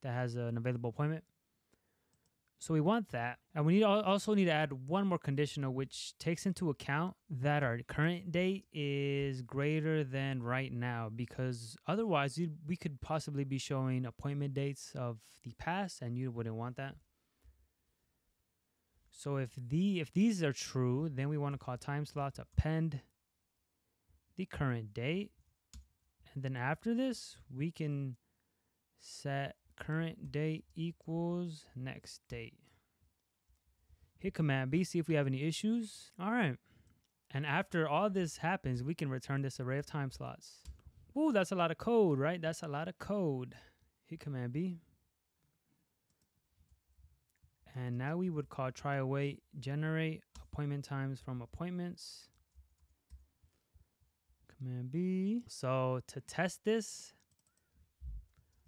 that has an available appointment. So we want that. And we need also need to add one more conditional which takes into account that our current date is greater than right now because otherwise we could possibly be showing appointment dates of the past and you wouldn't want that. So if the if these are true, then we want to call time slots append the current date. And then after this, we can set current date equals next date. Hit Command B, see if we have any issues. All right. And after all this happens, we can return this array of time slots. Ooh, that's a lot of code, right? That's a lot of code. Hit Command B. And now we would call try await generate appointment times from appointments. Command B. So to test this,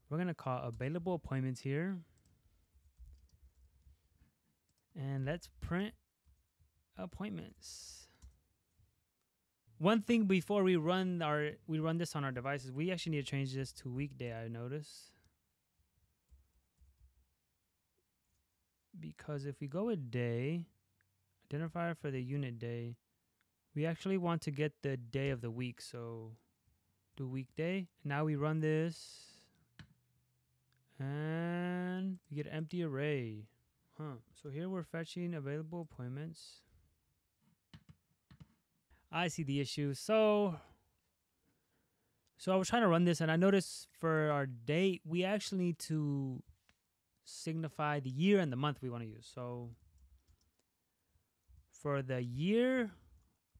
we're going to call available appointments here. And let's print appointments. One thing before we run our we run this on our devices, we actually need to change this to weekday, I notice. Because if we go with day, identifier for the unit day, we actually want to get the day of the week. So do weekday. Now we run this and we get empty array. Huh. So here we're fetching available appointments. I see the issue. So so I was trying to run this and I noticed for our date, we actually need to signify the year and the month we want to use. So For the year,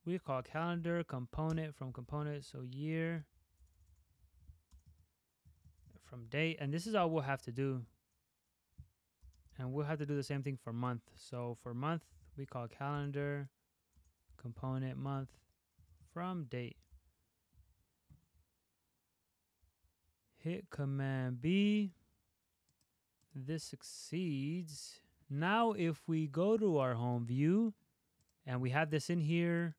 we call calendar component from component. So year from date. And this is all we'll have to do. And we'll have to do the same thing for month. So for month, we call calendar component month from date. Hit command B. This succeeds. Now if we go to our home view and we have this in here,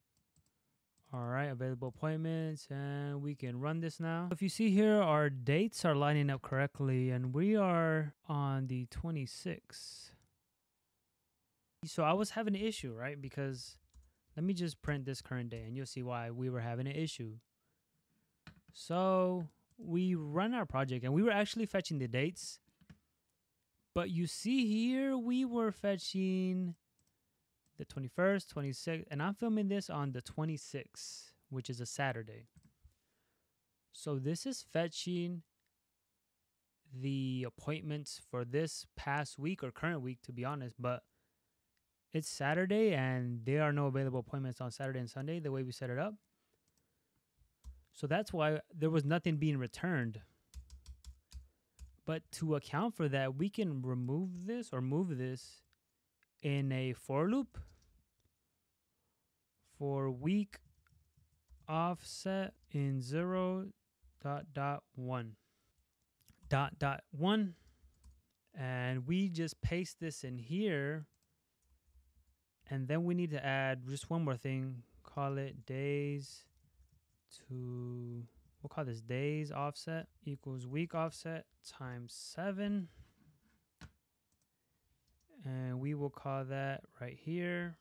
all right, available appointments, and we can run this now. If you see here, our dates are lining up correctly, and we are on the 26th. So I was having an issue, right? Because let me just print this current day, and you'll see why we were having an issue. So we run our project, and we were actually fetching the dates. But you see here, we were fetching the 21st, 26th, and I'm filming this on the 26th, which is a Saturday. So this is fetching the appointments for this past week or current week, to be honest, but it's Saturday and there are no available appointments on Saturday and Sunday the way we set it up. So that's why there was nothing being returned. But to account for that, we can remove this or move this in a for loop for week offset in 0 dot dot 1 dot dot 1 and we just paste this in here. And then we need to add just one more thing. Call it days to we'll call this days offset equals week offset times 7 and we will call that right here.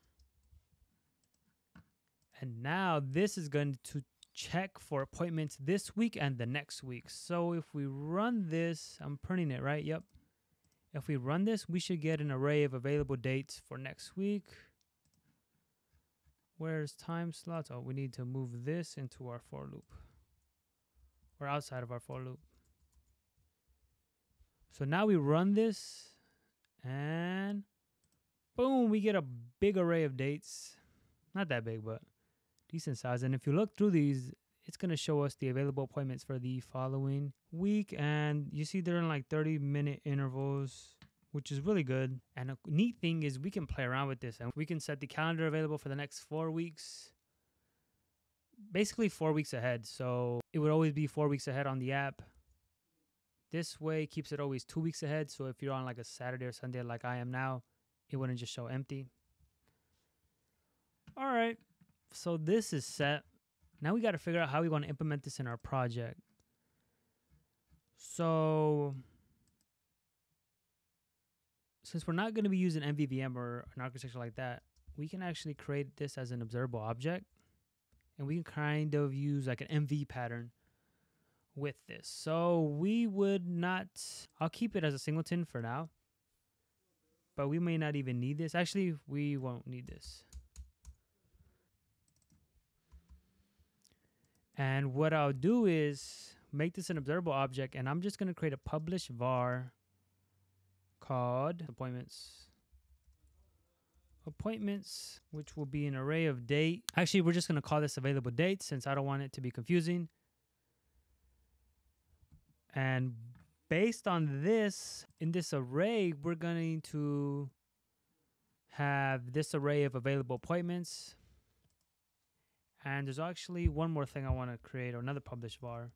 And now this is going to check for appointments this week and the next week. So if we run this, I'm printing it, right? Yep. If we run this, we should get an array of available dates for next week. Where's time slots? Oh, we need to move this into our for loop or outside of our for loop. So now we run this and boom, we get a big array of dates. Not that big, but decent size. And if you look through these, it's going to show us the available appointments for the following week. And you see they're in like 30 minute intervals, which is really good. And a neat thing is we can play around with this and we can set the calendar available for the next four weeks. Basically, four weeks ahead. So it would always be four weeks ahead on the app. This way keeps it always two weeks ahead. So if you're on like a Saturday or Sunday like I am now, it wouldn't just show empty. All right. So this is set. Now we got to figure out how we want to implement this in our project. So since we're not going to be using MVVM or an architecture like that, we can actually create this as an observable object. And we can kind of use like an MV pattern with this. So we would not, I'll keep it as a singleton for now, but we may not even need this. Actually, we won't need this. And what I'll do is make this an observable object and I'm just going to create a publish var called appointments appointments which will be an array of date actually we're just going to call this available date since I don't want it to be confusing and based on this, in this array, we're going to have this array of available appointments. And there's actually one more thing I want to create, or another publish var,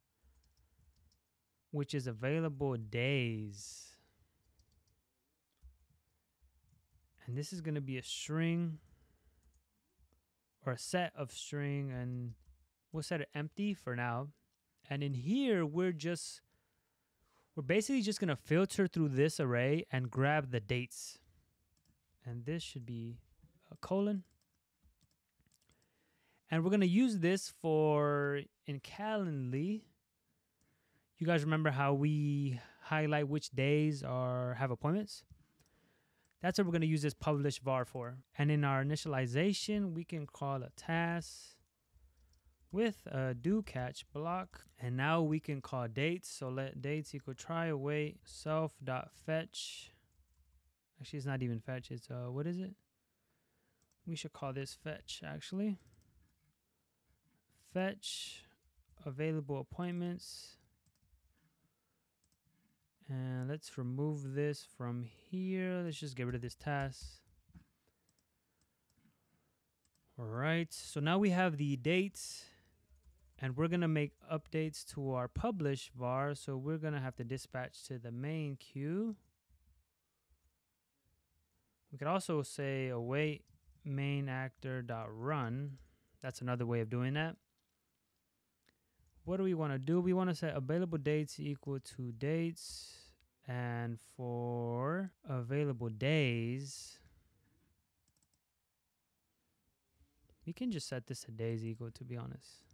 which is available days. And this is going to be a string or a set of string, and we'll set it empty for now. And in here, we're just we're basically just going to filter through this array and grab the dates. And this should be a colon. And we're going to use this for in Calendly. You guys remember how we highlight which days are have appointments? That's what we're going to use this publish var for. And in our initialization, we can call a task with a do catch block. And now we can call dates. So let dates equal try await self dot fetch. Actually, it's not even fetch. It's uh, what is it? we should call this fetch actually. Fetch available appointments. And let's remove this from here. Let's just get rid of this task. All right, so now we have the dates and we're gonna make updates to our publish var. So we're gonna have to dispatch to the main queue. We could also say await main actor dot run. That's another way of doing that. What do we want to do? We want to set available dates equal to dates. And for available days, we can just set this to days equal to be honest.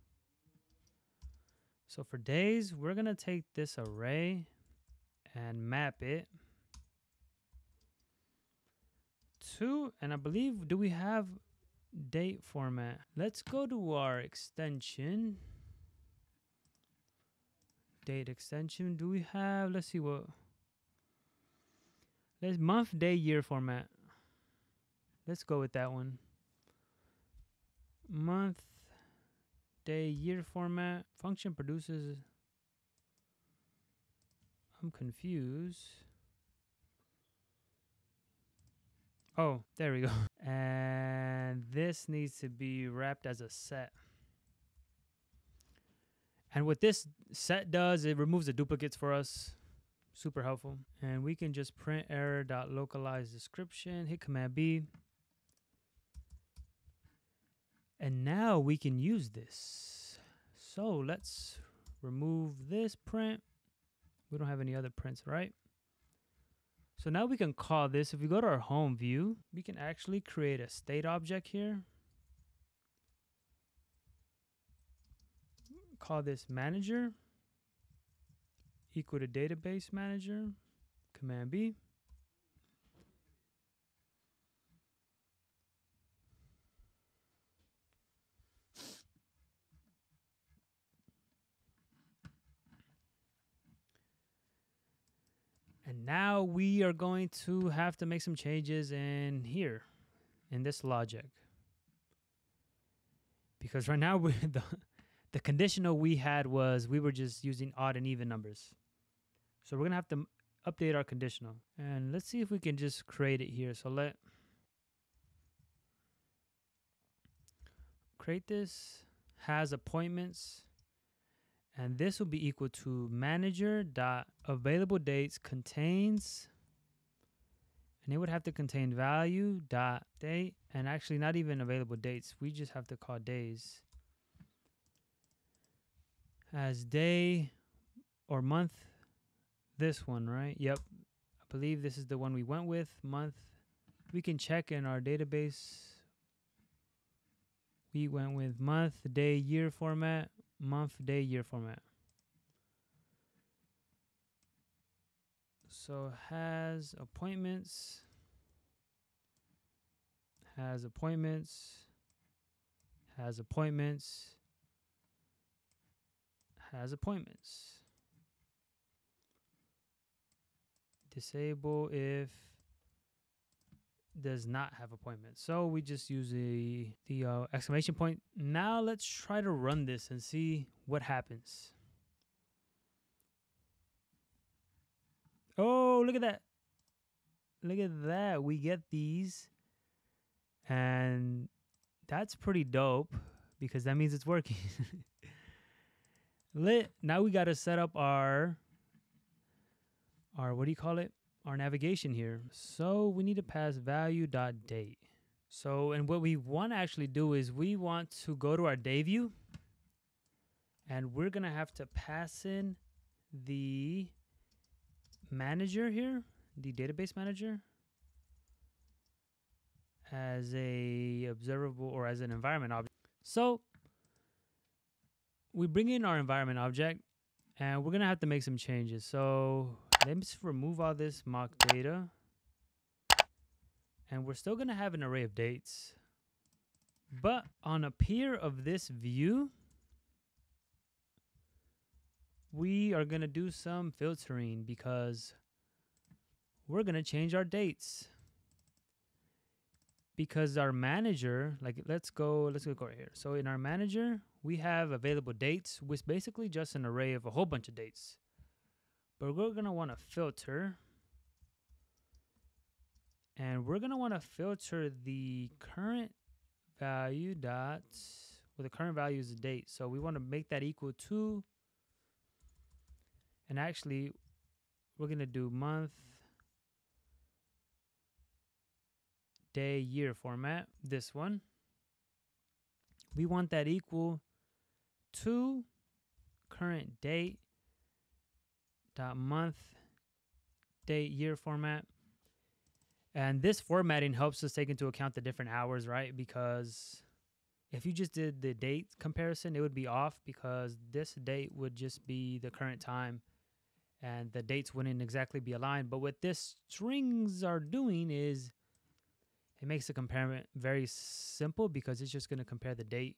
So for days, we're going to take this array and map it to, and I believe, do we have date format? Let's go to our extension. Date extension. Do we have, let's see what, let's month, day, year format. Let's go with that one. Month, day, year format. Function produces. I'm confused. Oh, there we go. (laughs) And this needs to be wrapped as a set. And what this set does, it removes the duplicates for us. Super helpful. And we can just print error dot localize description, hit command B. And now we can use this. So let's remove this print. We don't have any other prints, right? So now we can call this, if we go to our home view, we can actually create a state object here. Call this manager equal to database manager, command B. now we are going to have to make some changes in here, in this logic. Because right now, (laughs) the, the conditional we had was we were just using odd and even numbers. So we're going to have to update our conditional. And let's see if we can just create it here. So let create this has appointments and this will be equal to manager dot available dates contains and it would have to contain value dot date and actually not even available dates. We just have to call days as day or month. This one right? Yep. I believe this is the one we went with month. We can check in our database. We went with month day year format month, day, year format. So has appointments, has appointments, has appointments, has appointments. Disable if does not have appointments. So we just use the, the uh, exclamation point. Now let's try to run this and see what happens. Oh, look at that. Look at that. We get these. And that's pretty dope because that means it's working. (laughs) Lit. Now we got to set up our our what do you call it? Our navigation here. So we need to pass value dot date. So, and what we want to actually do is we want to go to our day view and we're going to have to pass in the manager here, the database manager as a observable or as an environment object. So we bring in our environment object and we're going to have to make some changes. So let me just remove all this mock data. And we're still going to have an array of dates. But onAppear of this view, we are going to do some filtering because we're going to change our dates. because our manager, like let's go, let's go right here. So in our manager, we have available dates, which basically just an array of a whole bunch of dates. But we're gonna want to filter, and we're gonna want to filter the current value dot, well, the current value is the date. So we want to make that equal to, and actually, we're gonna do month day year format, this one. We want that equal to current date dot uh, month date year format. And this formatting helps us take into account the different hours, right? Because if you just did the date comparison, it would be off because this date would just be the current time and the dates wouldn't exactly be aligned. But what this strings are doing is it makes the comparison very simple because it's just going to compare the date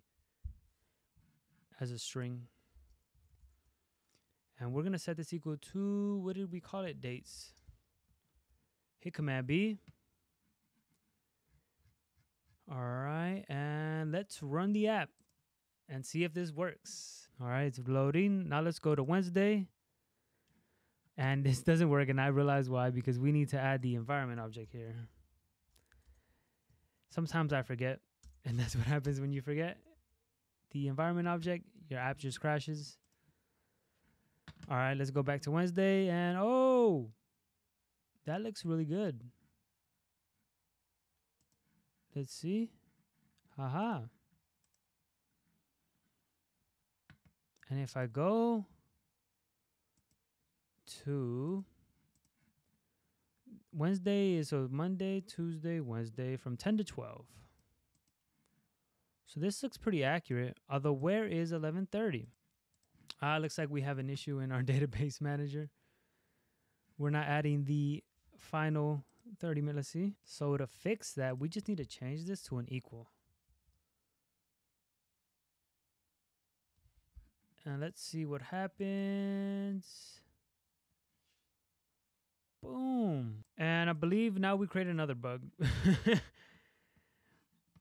as a string. And we're going to set this equal to, what did we call it? Dates. Hit Command B. All right, and let's run the app and see if this works. All right, it's loading. Now let's go to Wednesday. And (laughs) this doesn't work, and I realize why, because we need to add the environment object here. Sometimes I forget, (laughs) and that's what happens when you forget the environment object. Your app just crashes. All right, let's go back to Wednesday, and oh, that looks really good. Let's see. Haha. And if I go to Wednesday is so Monday, Tuesday, Wednesday from 10 to 12. So this looks pretty accurate. Although where is 11:30? Ah, looks like we have an issue in our (laughs) database manager. We're not adding the final 30 minutes. So to fix that, we just need to change this to an equal. And let's see what happens. Boom. And I believe now we create another bug. (laughs)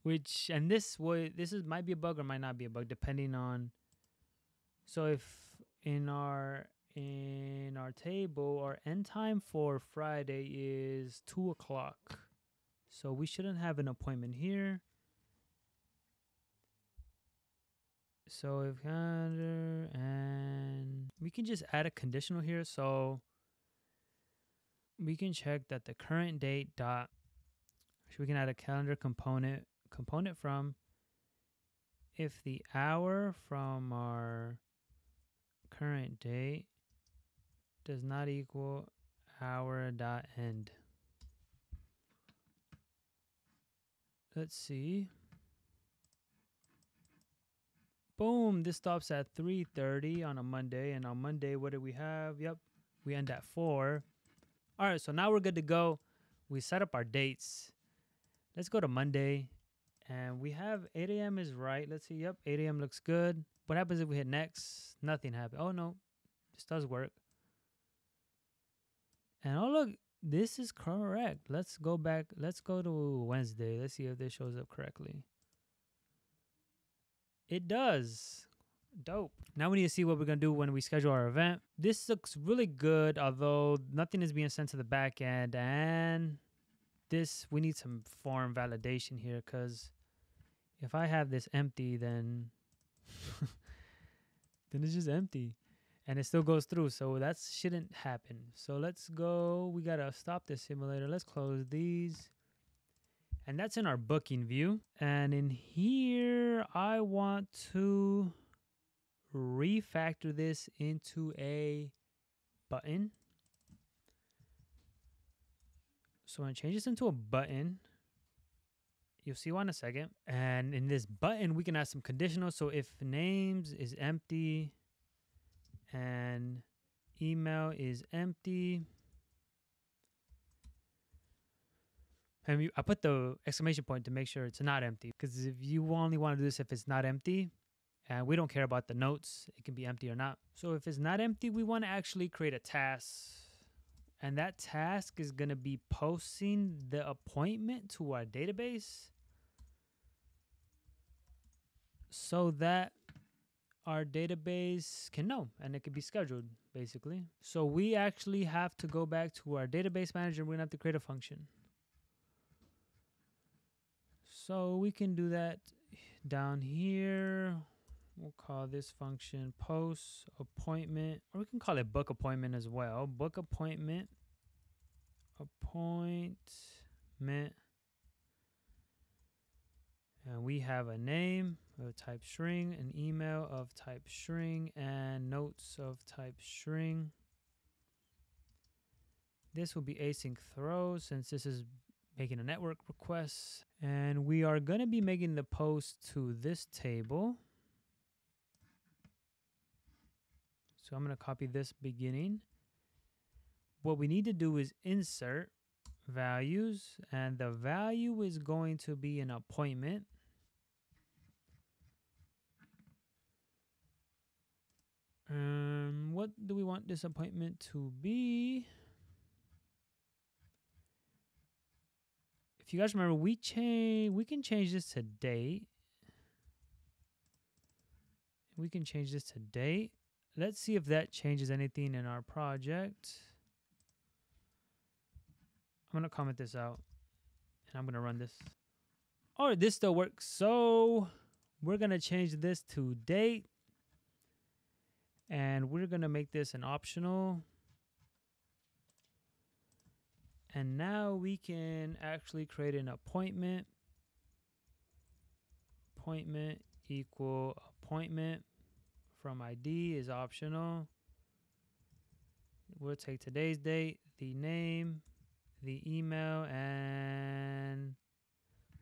Which and this would this is might be a bug or might not be a bug depending on so if in our in our table our end time for Friday is two o'clock. So we shouldn't have an appointment here. So if calendar and we can just add a conditional here. So we can check that the current date dot so we can add a calendar component component from if the hour from our current date does not equal hour dot end. Let's see. Boom, this stops at 3:30 on a Monday and on Monday what do we have? Yep, we end at 4. All right, so now we're good to go. We set up our dates. Let's go to Monday. And we have 8 a.m. is right. Let's see. Yep, 8 a.m. looks good. What happens if we hit next? Nothing happens. Oh, no. This does work. And oh, look. This is correct. Let's go back. Let's go to Wednesday. Let's see if this shows up correctly. It does. Dope. Now we need to see what we're going to do when we schedule our event. This looks really good, although nothing is being sent to the back end. And this, we need some form validation here because if I have this empty, then, (laughs) then it's just empty and it still goes through. So that shouldn't happen. So let's go. We got to stop the simulator. Let's close these. And that's in our booking view. And in here, I want to refactor this into a button. So I'm going to change this into a button. You'll see why in a second. And in this button, we can add some conditional. So if names is empty and email is empty. And I put the exclamation point to make sure it's not empty. Because if you only want to do this if it's not empty, and we don't care about the notes, it can be empty or not. So if it's not empty, we want to actually create a task and that task is going to be posting the appointment to our database so that our database can know and it can be scheduled basically. So we actually have to go back to our database manager. We're gonna have to create a function. So we can do that down here. We'll call this function post appointment, or we can call it book appointment as well. Book appointment, appointment. And we have a name of type string, an email of type string, and notes of type string. This will be async throw since this is making a network request. And we are going to be making the post to this table. So I'm going to copy this beginning. What we need to do is insert values, and the value is going to be an appointment. Um, what do we want this appointment to be? If you guys remember, we change we can change this to date. We can change this to date. Let's see if that changes anything in our project. I'm gonna comment this out and I'm gonna run this. All right, this still works. So we're gonna change this to date and we're going to make this an optional. And now we can actually create an appointment. Appointment equal appointment from ID is optional. We'll take today's date, the name, the email, and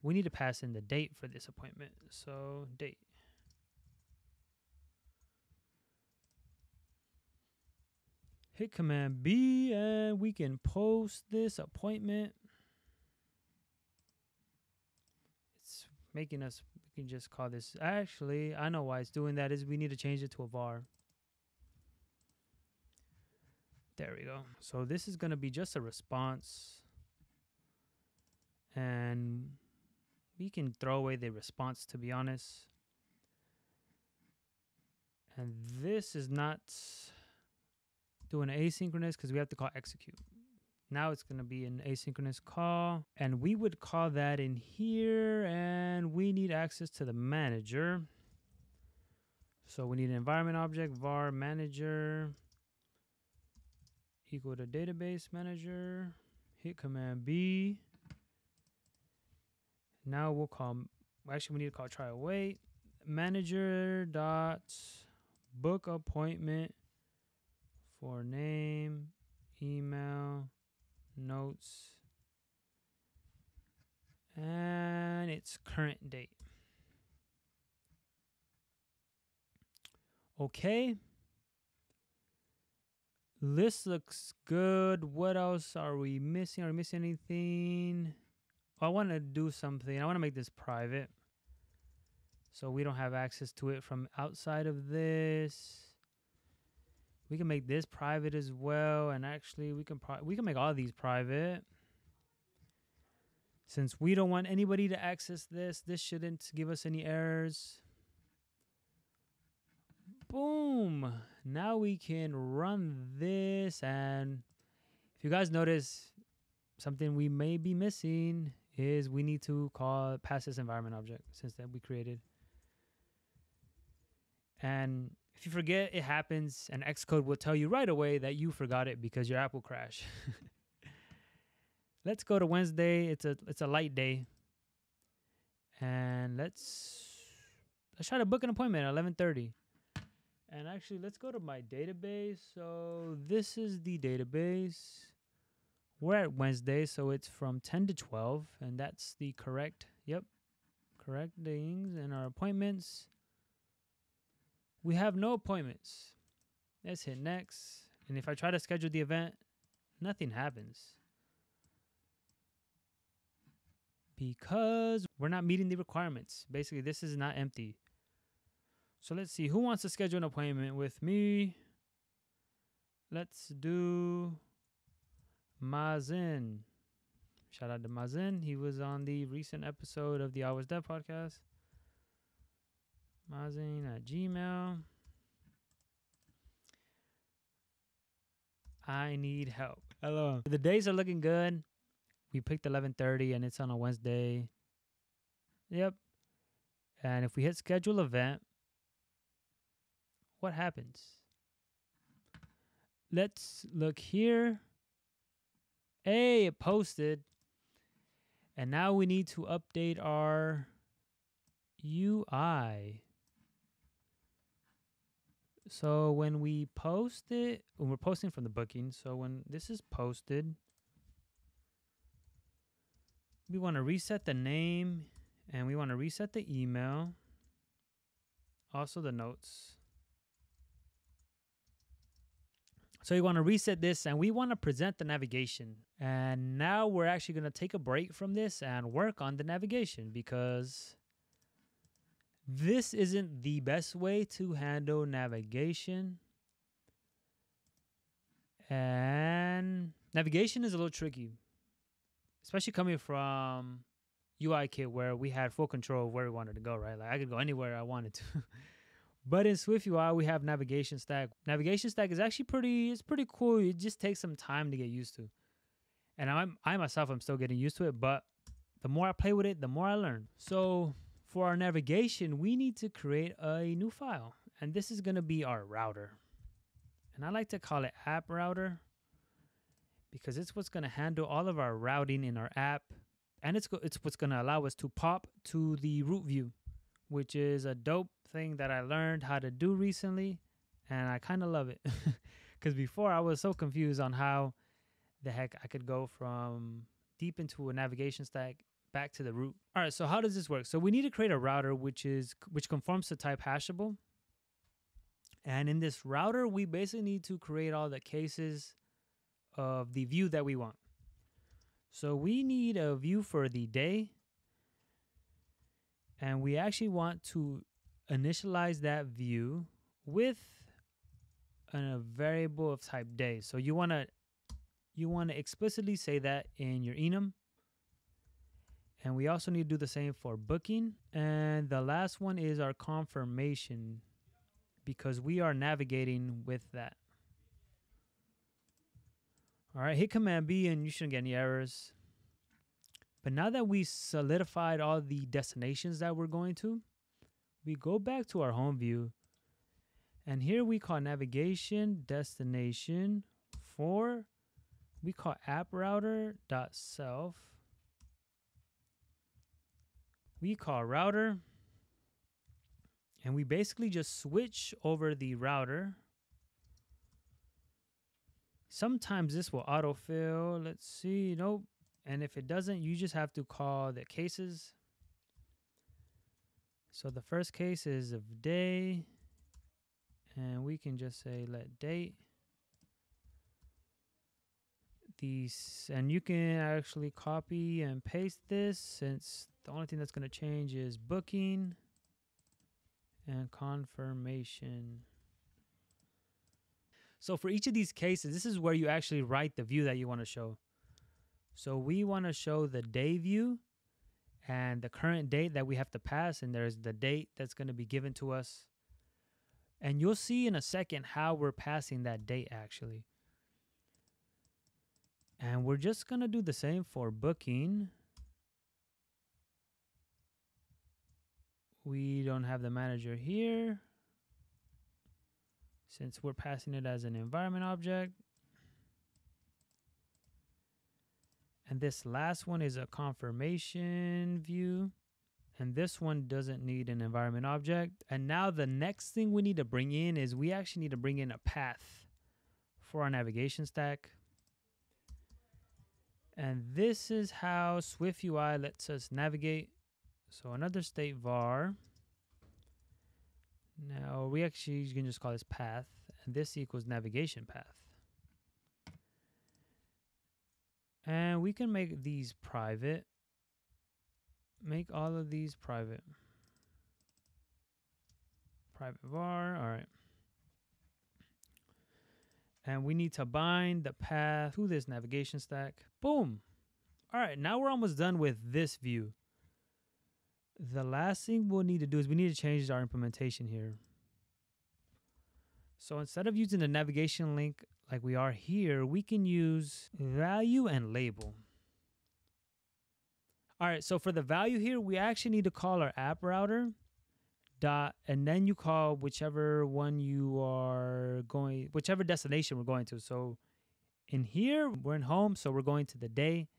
we need to pass in the date for this appointment. So date. Hit command B and we can post this appointment. It's making us, we can just call this, actually, I know why it's doing that is we need to change it to a var. There we go. So this is going to be just a response. And we can throw away the response to be honest. And this is not doing asynchronous because we have to call execute. Now it's going to be an asynchronous call, and we would call that in here, and we need access to the manager. So we need an environment object, var manager equal to database manager, hit command B. Now we'll call, actually we need to call try await manager dot book appointment for name, email, notes, and its current date. Okay. List looks good. What else are we missing? Are we missing anything? I want to do something. I want to make this private. So we don't have access to it from outside of this we can make this private as well and actually we can we can make all these private. Since we don't want anybody to access this this shouldn't give us any errors. Boom! Now we can run this and if you guys notice something we may be missing is we need to call pass this environment object since that we created. And if you forget, it happens, and Xcode will tell you right away that you forgot it because your app will crash. (laughs) let's go to Wednesday. It's a it's a light day, and let's let's try to book an appointment at eleven thirty. And actually, let's go to my database. So this is the database. We're at Wednesday, so it's from 10 to 12, and that's the correct, yep, correct things and our appointments. We have no appointments. Let's hit next. And if I try to schedule the event, nothing happens. Because we're not meeting the requirements. Basically, this is not empty. So let's see. Who wants to schedule an appointment with me? Let's do Mazin. Shout out to Mazin. He was on the recent episode of the Was Dead podcast. Mazin at Gmail. I need help. Hello. The days are looking good. We picked 11:30 and it's on a Wednesday. Yep. And if we hit schedule event, what happens? Let's look here. Hey, it posted. And now we need to update our UI. So when we post it, when we're posting from the booking, so when this is posted, we want to reset the name and we want to reset the email. Also the notes. So you want to reset this and we want to present the navigation. And now we're actually going to take a break from this and work on the navigation because this isn't the best way to handle navigation. And navigation is a little tricky, especially coming from UI kit where we had full control of where we wanted to go, right? Like I could go anywhere I wanted to. (laughs) But in Swift UI, we have navigation stack. Navigation stack is actually pretty. It's pretty cool. It just takes some time to get used to, and I'm I myself I'm still getting used to it. But the more I play with it, the more I learn. So for our navigation, we need to create a new file, and this is going to be our router, and I like to call it app router because it's what's going to handle all of our routing in our app, and it's it's what's going to allow us to pop to the root view, which is a dope thing that I learned how to do recently, and I kind of love it. (laughs) Because before I was so confused on how the heck I could go from deep into a navigation stack back to the root. All right, so how does this work? So we need to create a router which is which conforms to type hashable. And in this router, we basically need to create all the cases of the view that we want. So we need a view for the day. And we actually want to initialize that view with a variable of type day. So you want to you want to explicitly say that in your enum. And we also need to do the same for booking. And the last one is our confirmation because we are navigating with that. All right, hit Command B and you shouldn't get any errors. But now that we solidified all the destinations that we're going to, we go back to our home view and here we call navigation destination for we call app router dot self we call router and we basically just switch over the router. Sometimes this will autofill. Let's see nope. And if it doesn't you just have to call the cases. So the first case is of day, and we can just say let date. These, and you can actually copy and paste this since the only thing that's going to change is booking and confirmation. So for each of these cases, this is where you actually write the view that you want to show. So we want to show the day view and the current date that we have to pass, and there's the date that's going to be given to us. And you'll see in a second how we're passing that date actually. And we're just going to do the same for booking. We don't have the manager here since we're passing it as an environment object. And this last one is a confirmation view. And this one doesn't need an environment object. And now the next thing we need to bring in is we actually need to bring in a path for our navigation stack. And this is how Swift UI lets us navigate. So another state var. Now we actually can just call this path. And this equals navigation path. And we can make these private. Make all of these private. Private var, all right. And we need to bind the path to this navigation stack. Boom. All right, now we're almost done with this view. The last thing we'll need to do is we need to change our implementation here. So instead of using the navigation link like we are here, we can use value and label. All right, so for the value here, we actually need to call our app router dot, and then you call whichever one you are going, whichever destination we're going to. So in here, we're in home, so we're going to the day,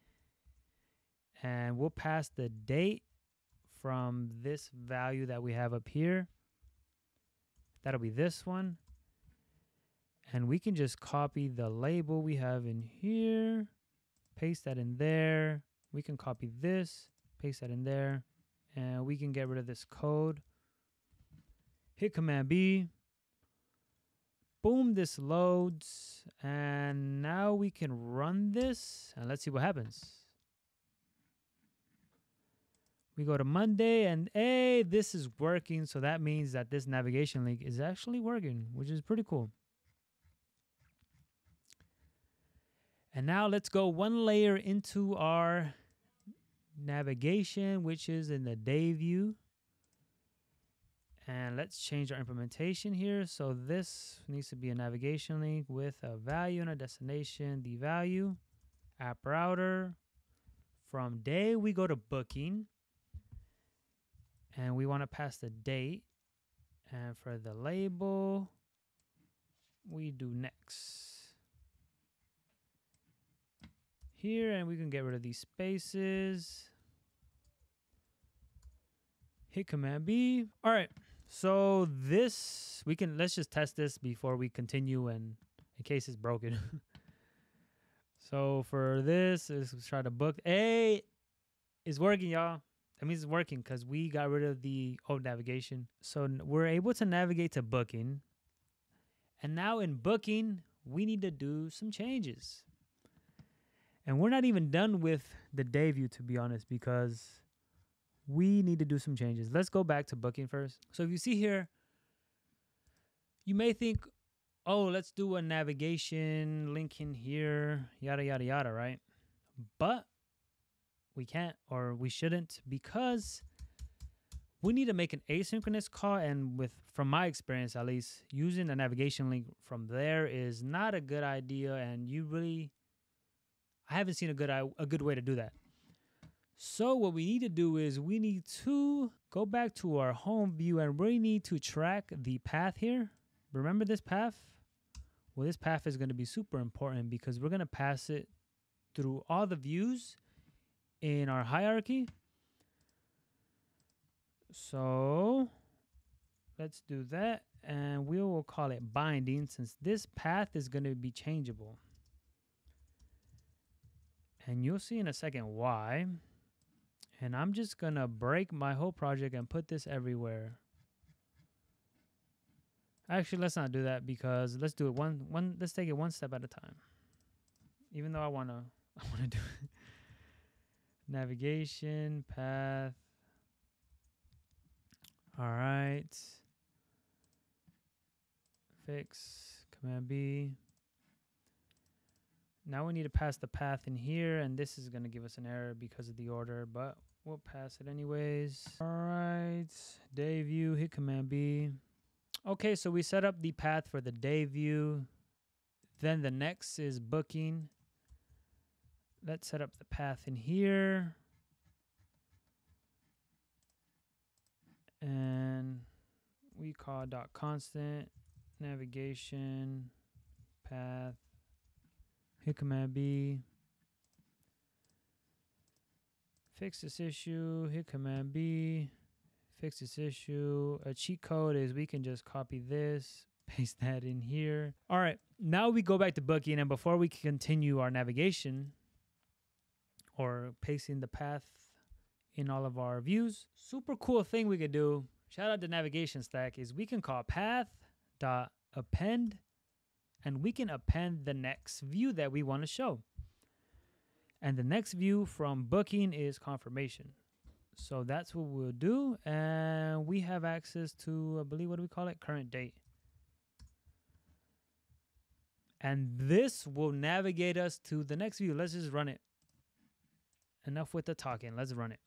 and we'll pass the date from this value that we have up here. That'll be this one. And we can just copy the label we have in here, paste that in there. We can copy this, paste that in there, and we can get rid of this code. Hit Command B. Boom, this loads. And now we can run this, and let's see what happens. We go to Monday, and hey, this is working. So that means that this navigation link is actually working, which is pretty cool. And now let's go one layer into our navigation, which is in the day view. And let's change our implementation here. So this needs to be a navigation link with a value and a destination, the value, app router. From day, we go to booking. And we want to pass the date. And for the label, we do next. here and we can get rid of these spaces. Hit Command B. All right. So this, we can, let's just test this before we continue and in case it's broken. (laughs) so for this, let's try to book. Hey, it's working, y'all. That means it's working because we got rid of the old navigation. So we're able to navigate to booking. And now in booking, we need to do some changes. And we're not even done with the day view, to be honest, because we need to do some changes. Let's go back to booking first. So if you see here, you may think, oh, let's do a navigation link in here, yada, yada, yada, right? But we can't or we shouldn't because we need to make an asynchronous call and with from my experience at least using a navigation link from there is not a good idea and you really I haven't seen a good a good way to do that. So what we need to do is we need to go back to our home view and we need to track the path here. Remember this path? Well, this path is going to be super important because we're going to pass it through all the views in our hierarchy. So let's do that and we will call it binding since this path is going to be changeable. And you'll see in a second why. And I'm just going to break my whole project and put this everywhere. Actually, let's not do that because let's do it one one let's take it one step at a time. Even though I want to (laughs) I want to do it. navigation path. All right. Fix command B. Now we need to pass the path in here, and this is going to give us an error because of the order, but we'll pass it anyways. All right, day view, hit Command B. Okay, so we set up the path for the day view. Then the next is booking. Let's set up the path in here. And we call dot constant navigation path hit command B, fix this issue, hit command B, fix this issue. A cheat code is we can just copy this, (laughs) paste that in here. All right, now we go back to booking and before we continue our navigation or pasting the path in all of our views, super cool thing we could do, shout out to navigation stack, is we can call path dot append and we can append the next view that we want to show. And the next view from booking is confirmation. So that's what we'll do. And we have access to, I believe, what do we call it? Current date. And this will navigate us to the next view. Let's just run it. Enough with the talking. Let's run it.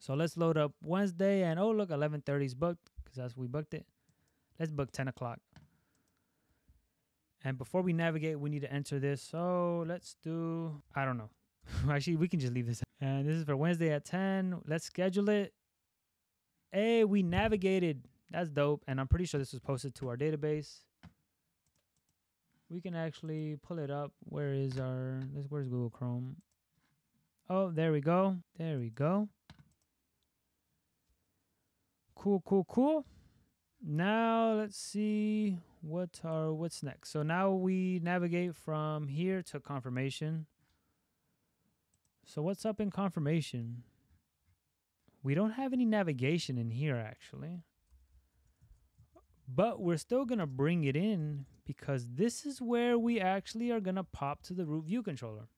So let's load up Wednesday and oh look, 11:30 is booked because that's we booked it. Let's book 10 o'clock. And before we navigate, we need to enter this. So let's do I don't know. (laughs) Actually, we can just leave this. And this is for Wednesday at 10. Let's schedule it. Hey, we navigated. That's dope. And I'm pretty sure this was posted to our database. We can actually pull it up. Where is our where's Google Chrome? Oh, there we go. There we go. Cool, cool, cool. Now let's see what are what's next. So now we navigate from here to confirmation. So what's up in confirmation? We don't have any navigation in here actually. But we're still to bring it in because this is where we actually are to pop to the root view controller.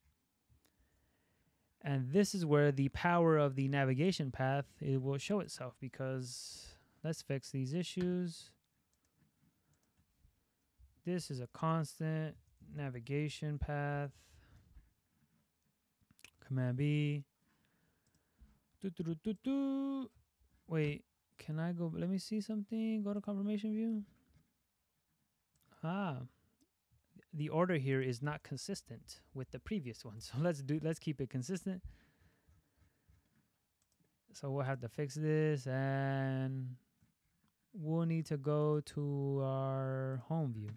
And this is where the power of the navigation path it will show itself because let's fix these issues. This is a constant navigation path. Command B. Do, do, do, do. Wait, can I go? Let me see something. Go to confirmation view. Ah, the order here is not consistent with the previous one. (laughs) So let's do. Let's keep it consistent. So we'll have to fix this, and we'll need to go to our home view.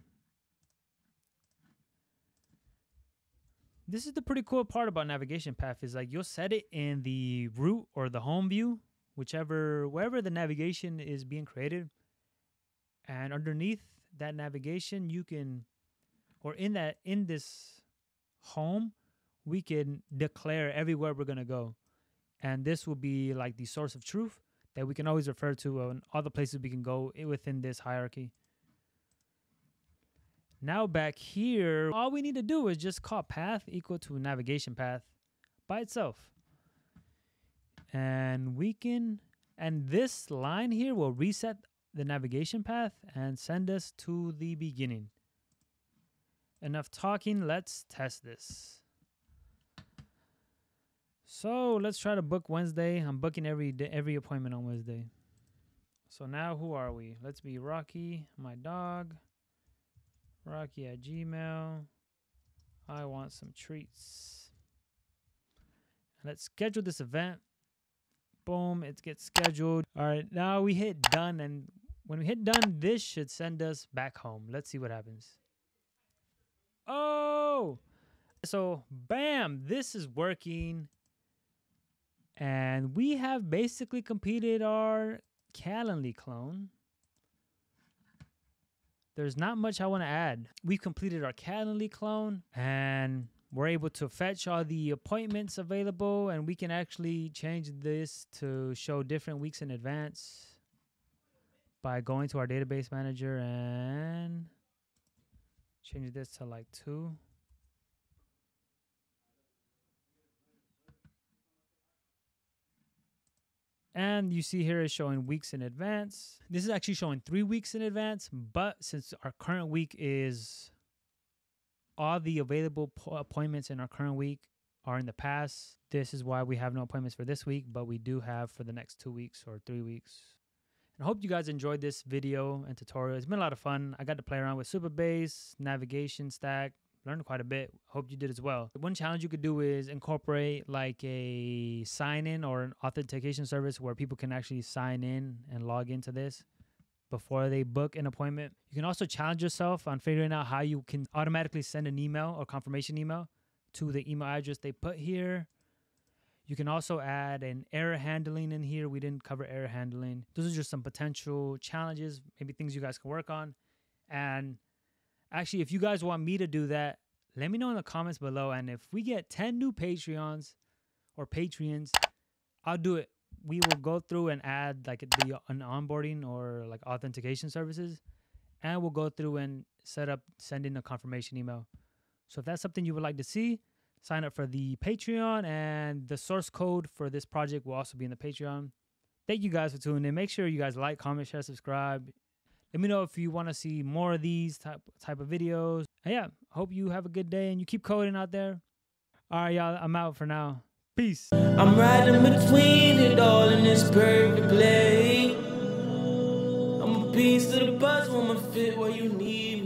This is the pretty cool part about navigation path is like you'll set it in the root or the home view, whichever wherever the navigation is being created. And underneath that navigation, you can or in that in this home, we can declare everywhere we're gonna go. And this will be like the source of truth that we can always refer to all the places we can go within this hierarchy. Now back here, all we need to do is just call path equal to navigation path by itself. And we can, and this line here will reset the navigation path and send us to the beginning. Enough talking, let's test this. So let's try to book Wednesday. I'm booking every day, every appointment on Wednesday. So now who are we? Let's be Rocky, my dog. Rocky at Gmail. I want some treats. Let's schedule this event. Boom, it gets scheduled. All right, now we hit done. And when we hit done, this should send us back home. Let's see what happens. Oh, so bam, this is working. And we have basically completed our Calendly clone. There's not much I want to add. We've completed our Calendly clone and we're able to fetch all the appointments available and we can actually change this to show different weeks in advance by going to our database manager and change this to like two. And you see here is showing weeks in advance. This is actually showing three weeks in advance, but since our current week is all the available appointments in our current week are in the past, this is why we have no appointments for this week, but we do have for the next two weeks or three weeks. And I hope you guys enjoyed this video and tutorial. It's been a lot of fun. I got to play around with Supabase, navigation stack, learned quite a bit. Hope you did as well. One challenge you could do is incorporate like a sign in or an authentication service where people can actually sign in and log into this before they book an appointment. You can also challenge yourself on figuring out how you can automatically send an email or confirmation email to the email address they put here. You can also add an error handling in here. We didn't cover error handling. Those are just some potential challenges, maybe things you guys can work on. And Actually, if you guys want me to do that, let me know in the comments below. And if we get 10 new Patreons or Patreons, I'll do it. We will go through and add like the an onboarding or like authentication services, and we'll go through and set up sending a confirmation email. So if that's something you would like to see, sign up for the Patreon, and the source code for this project will also be in the Patreon. Thank you guys for tuning in. Make sure you guys like, comment, share, subscribe. Let me know if you want to see more of these type type of videos. And yeah, hope you have a good day and you keep coding out there. All right, y'all. I'm out for now. Peace. I'm riding between it all in this perfect play. I'm a piece of the buzz, woman fit where you need.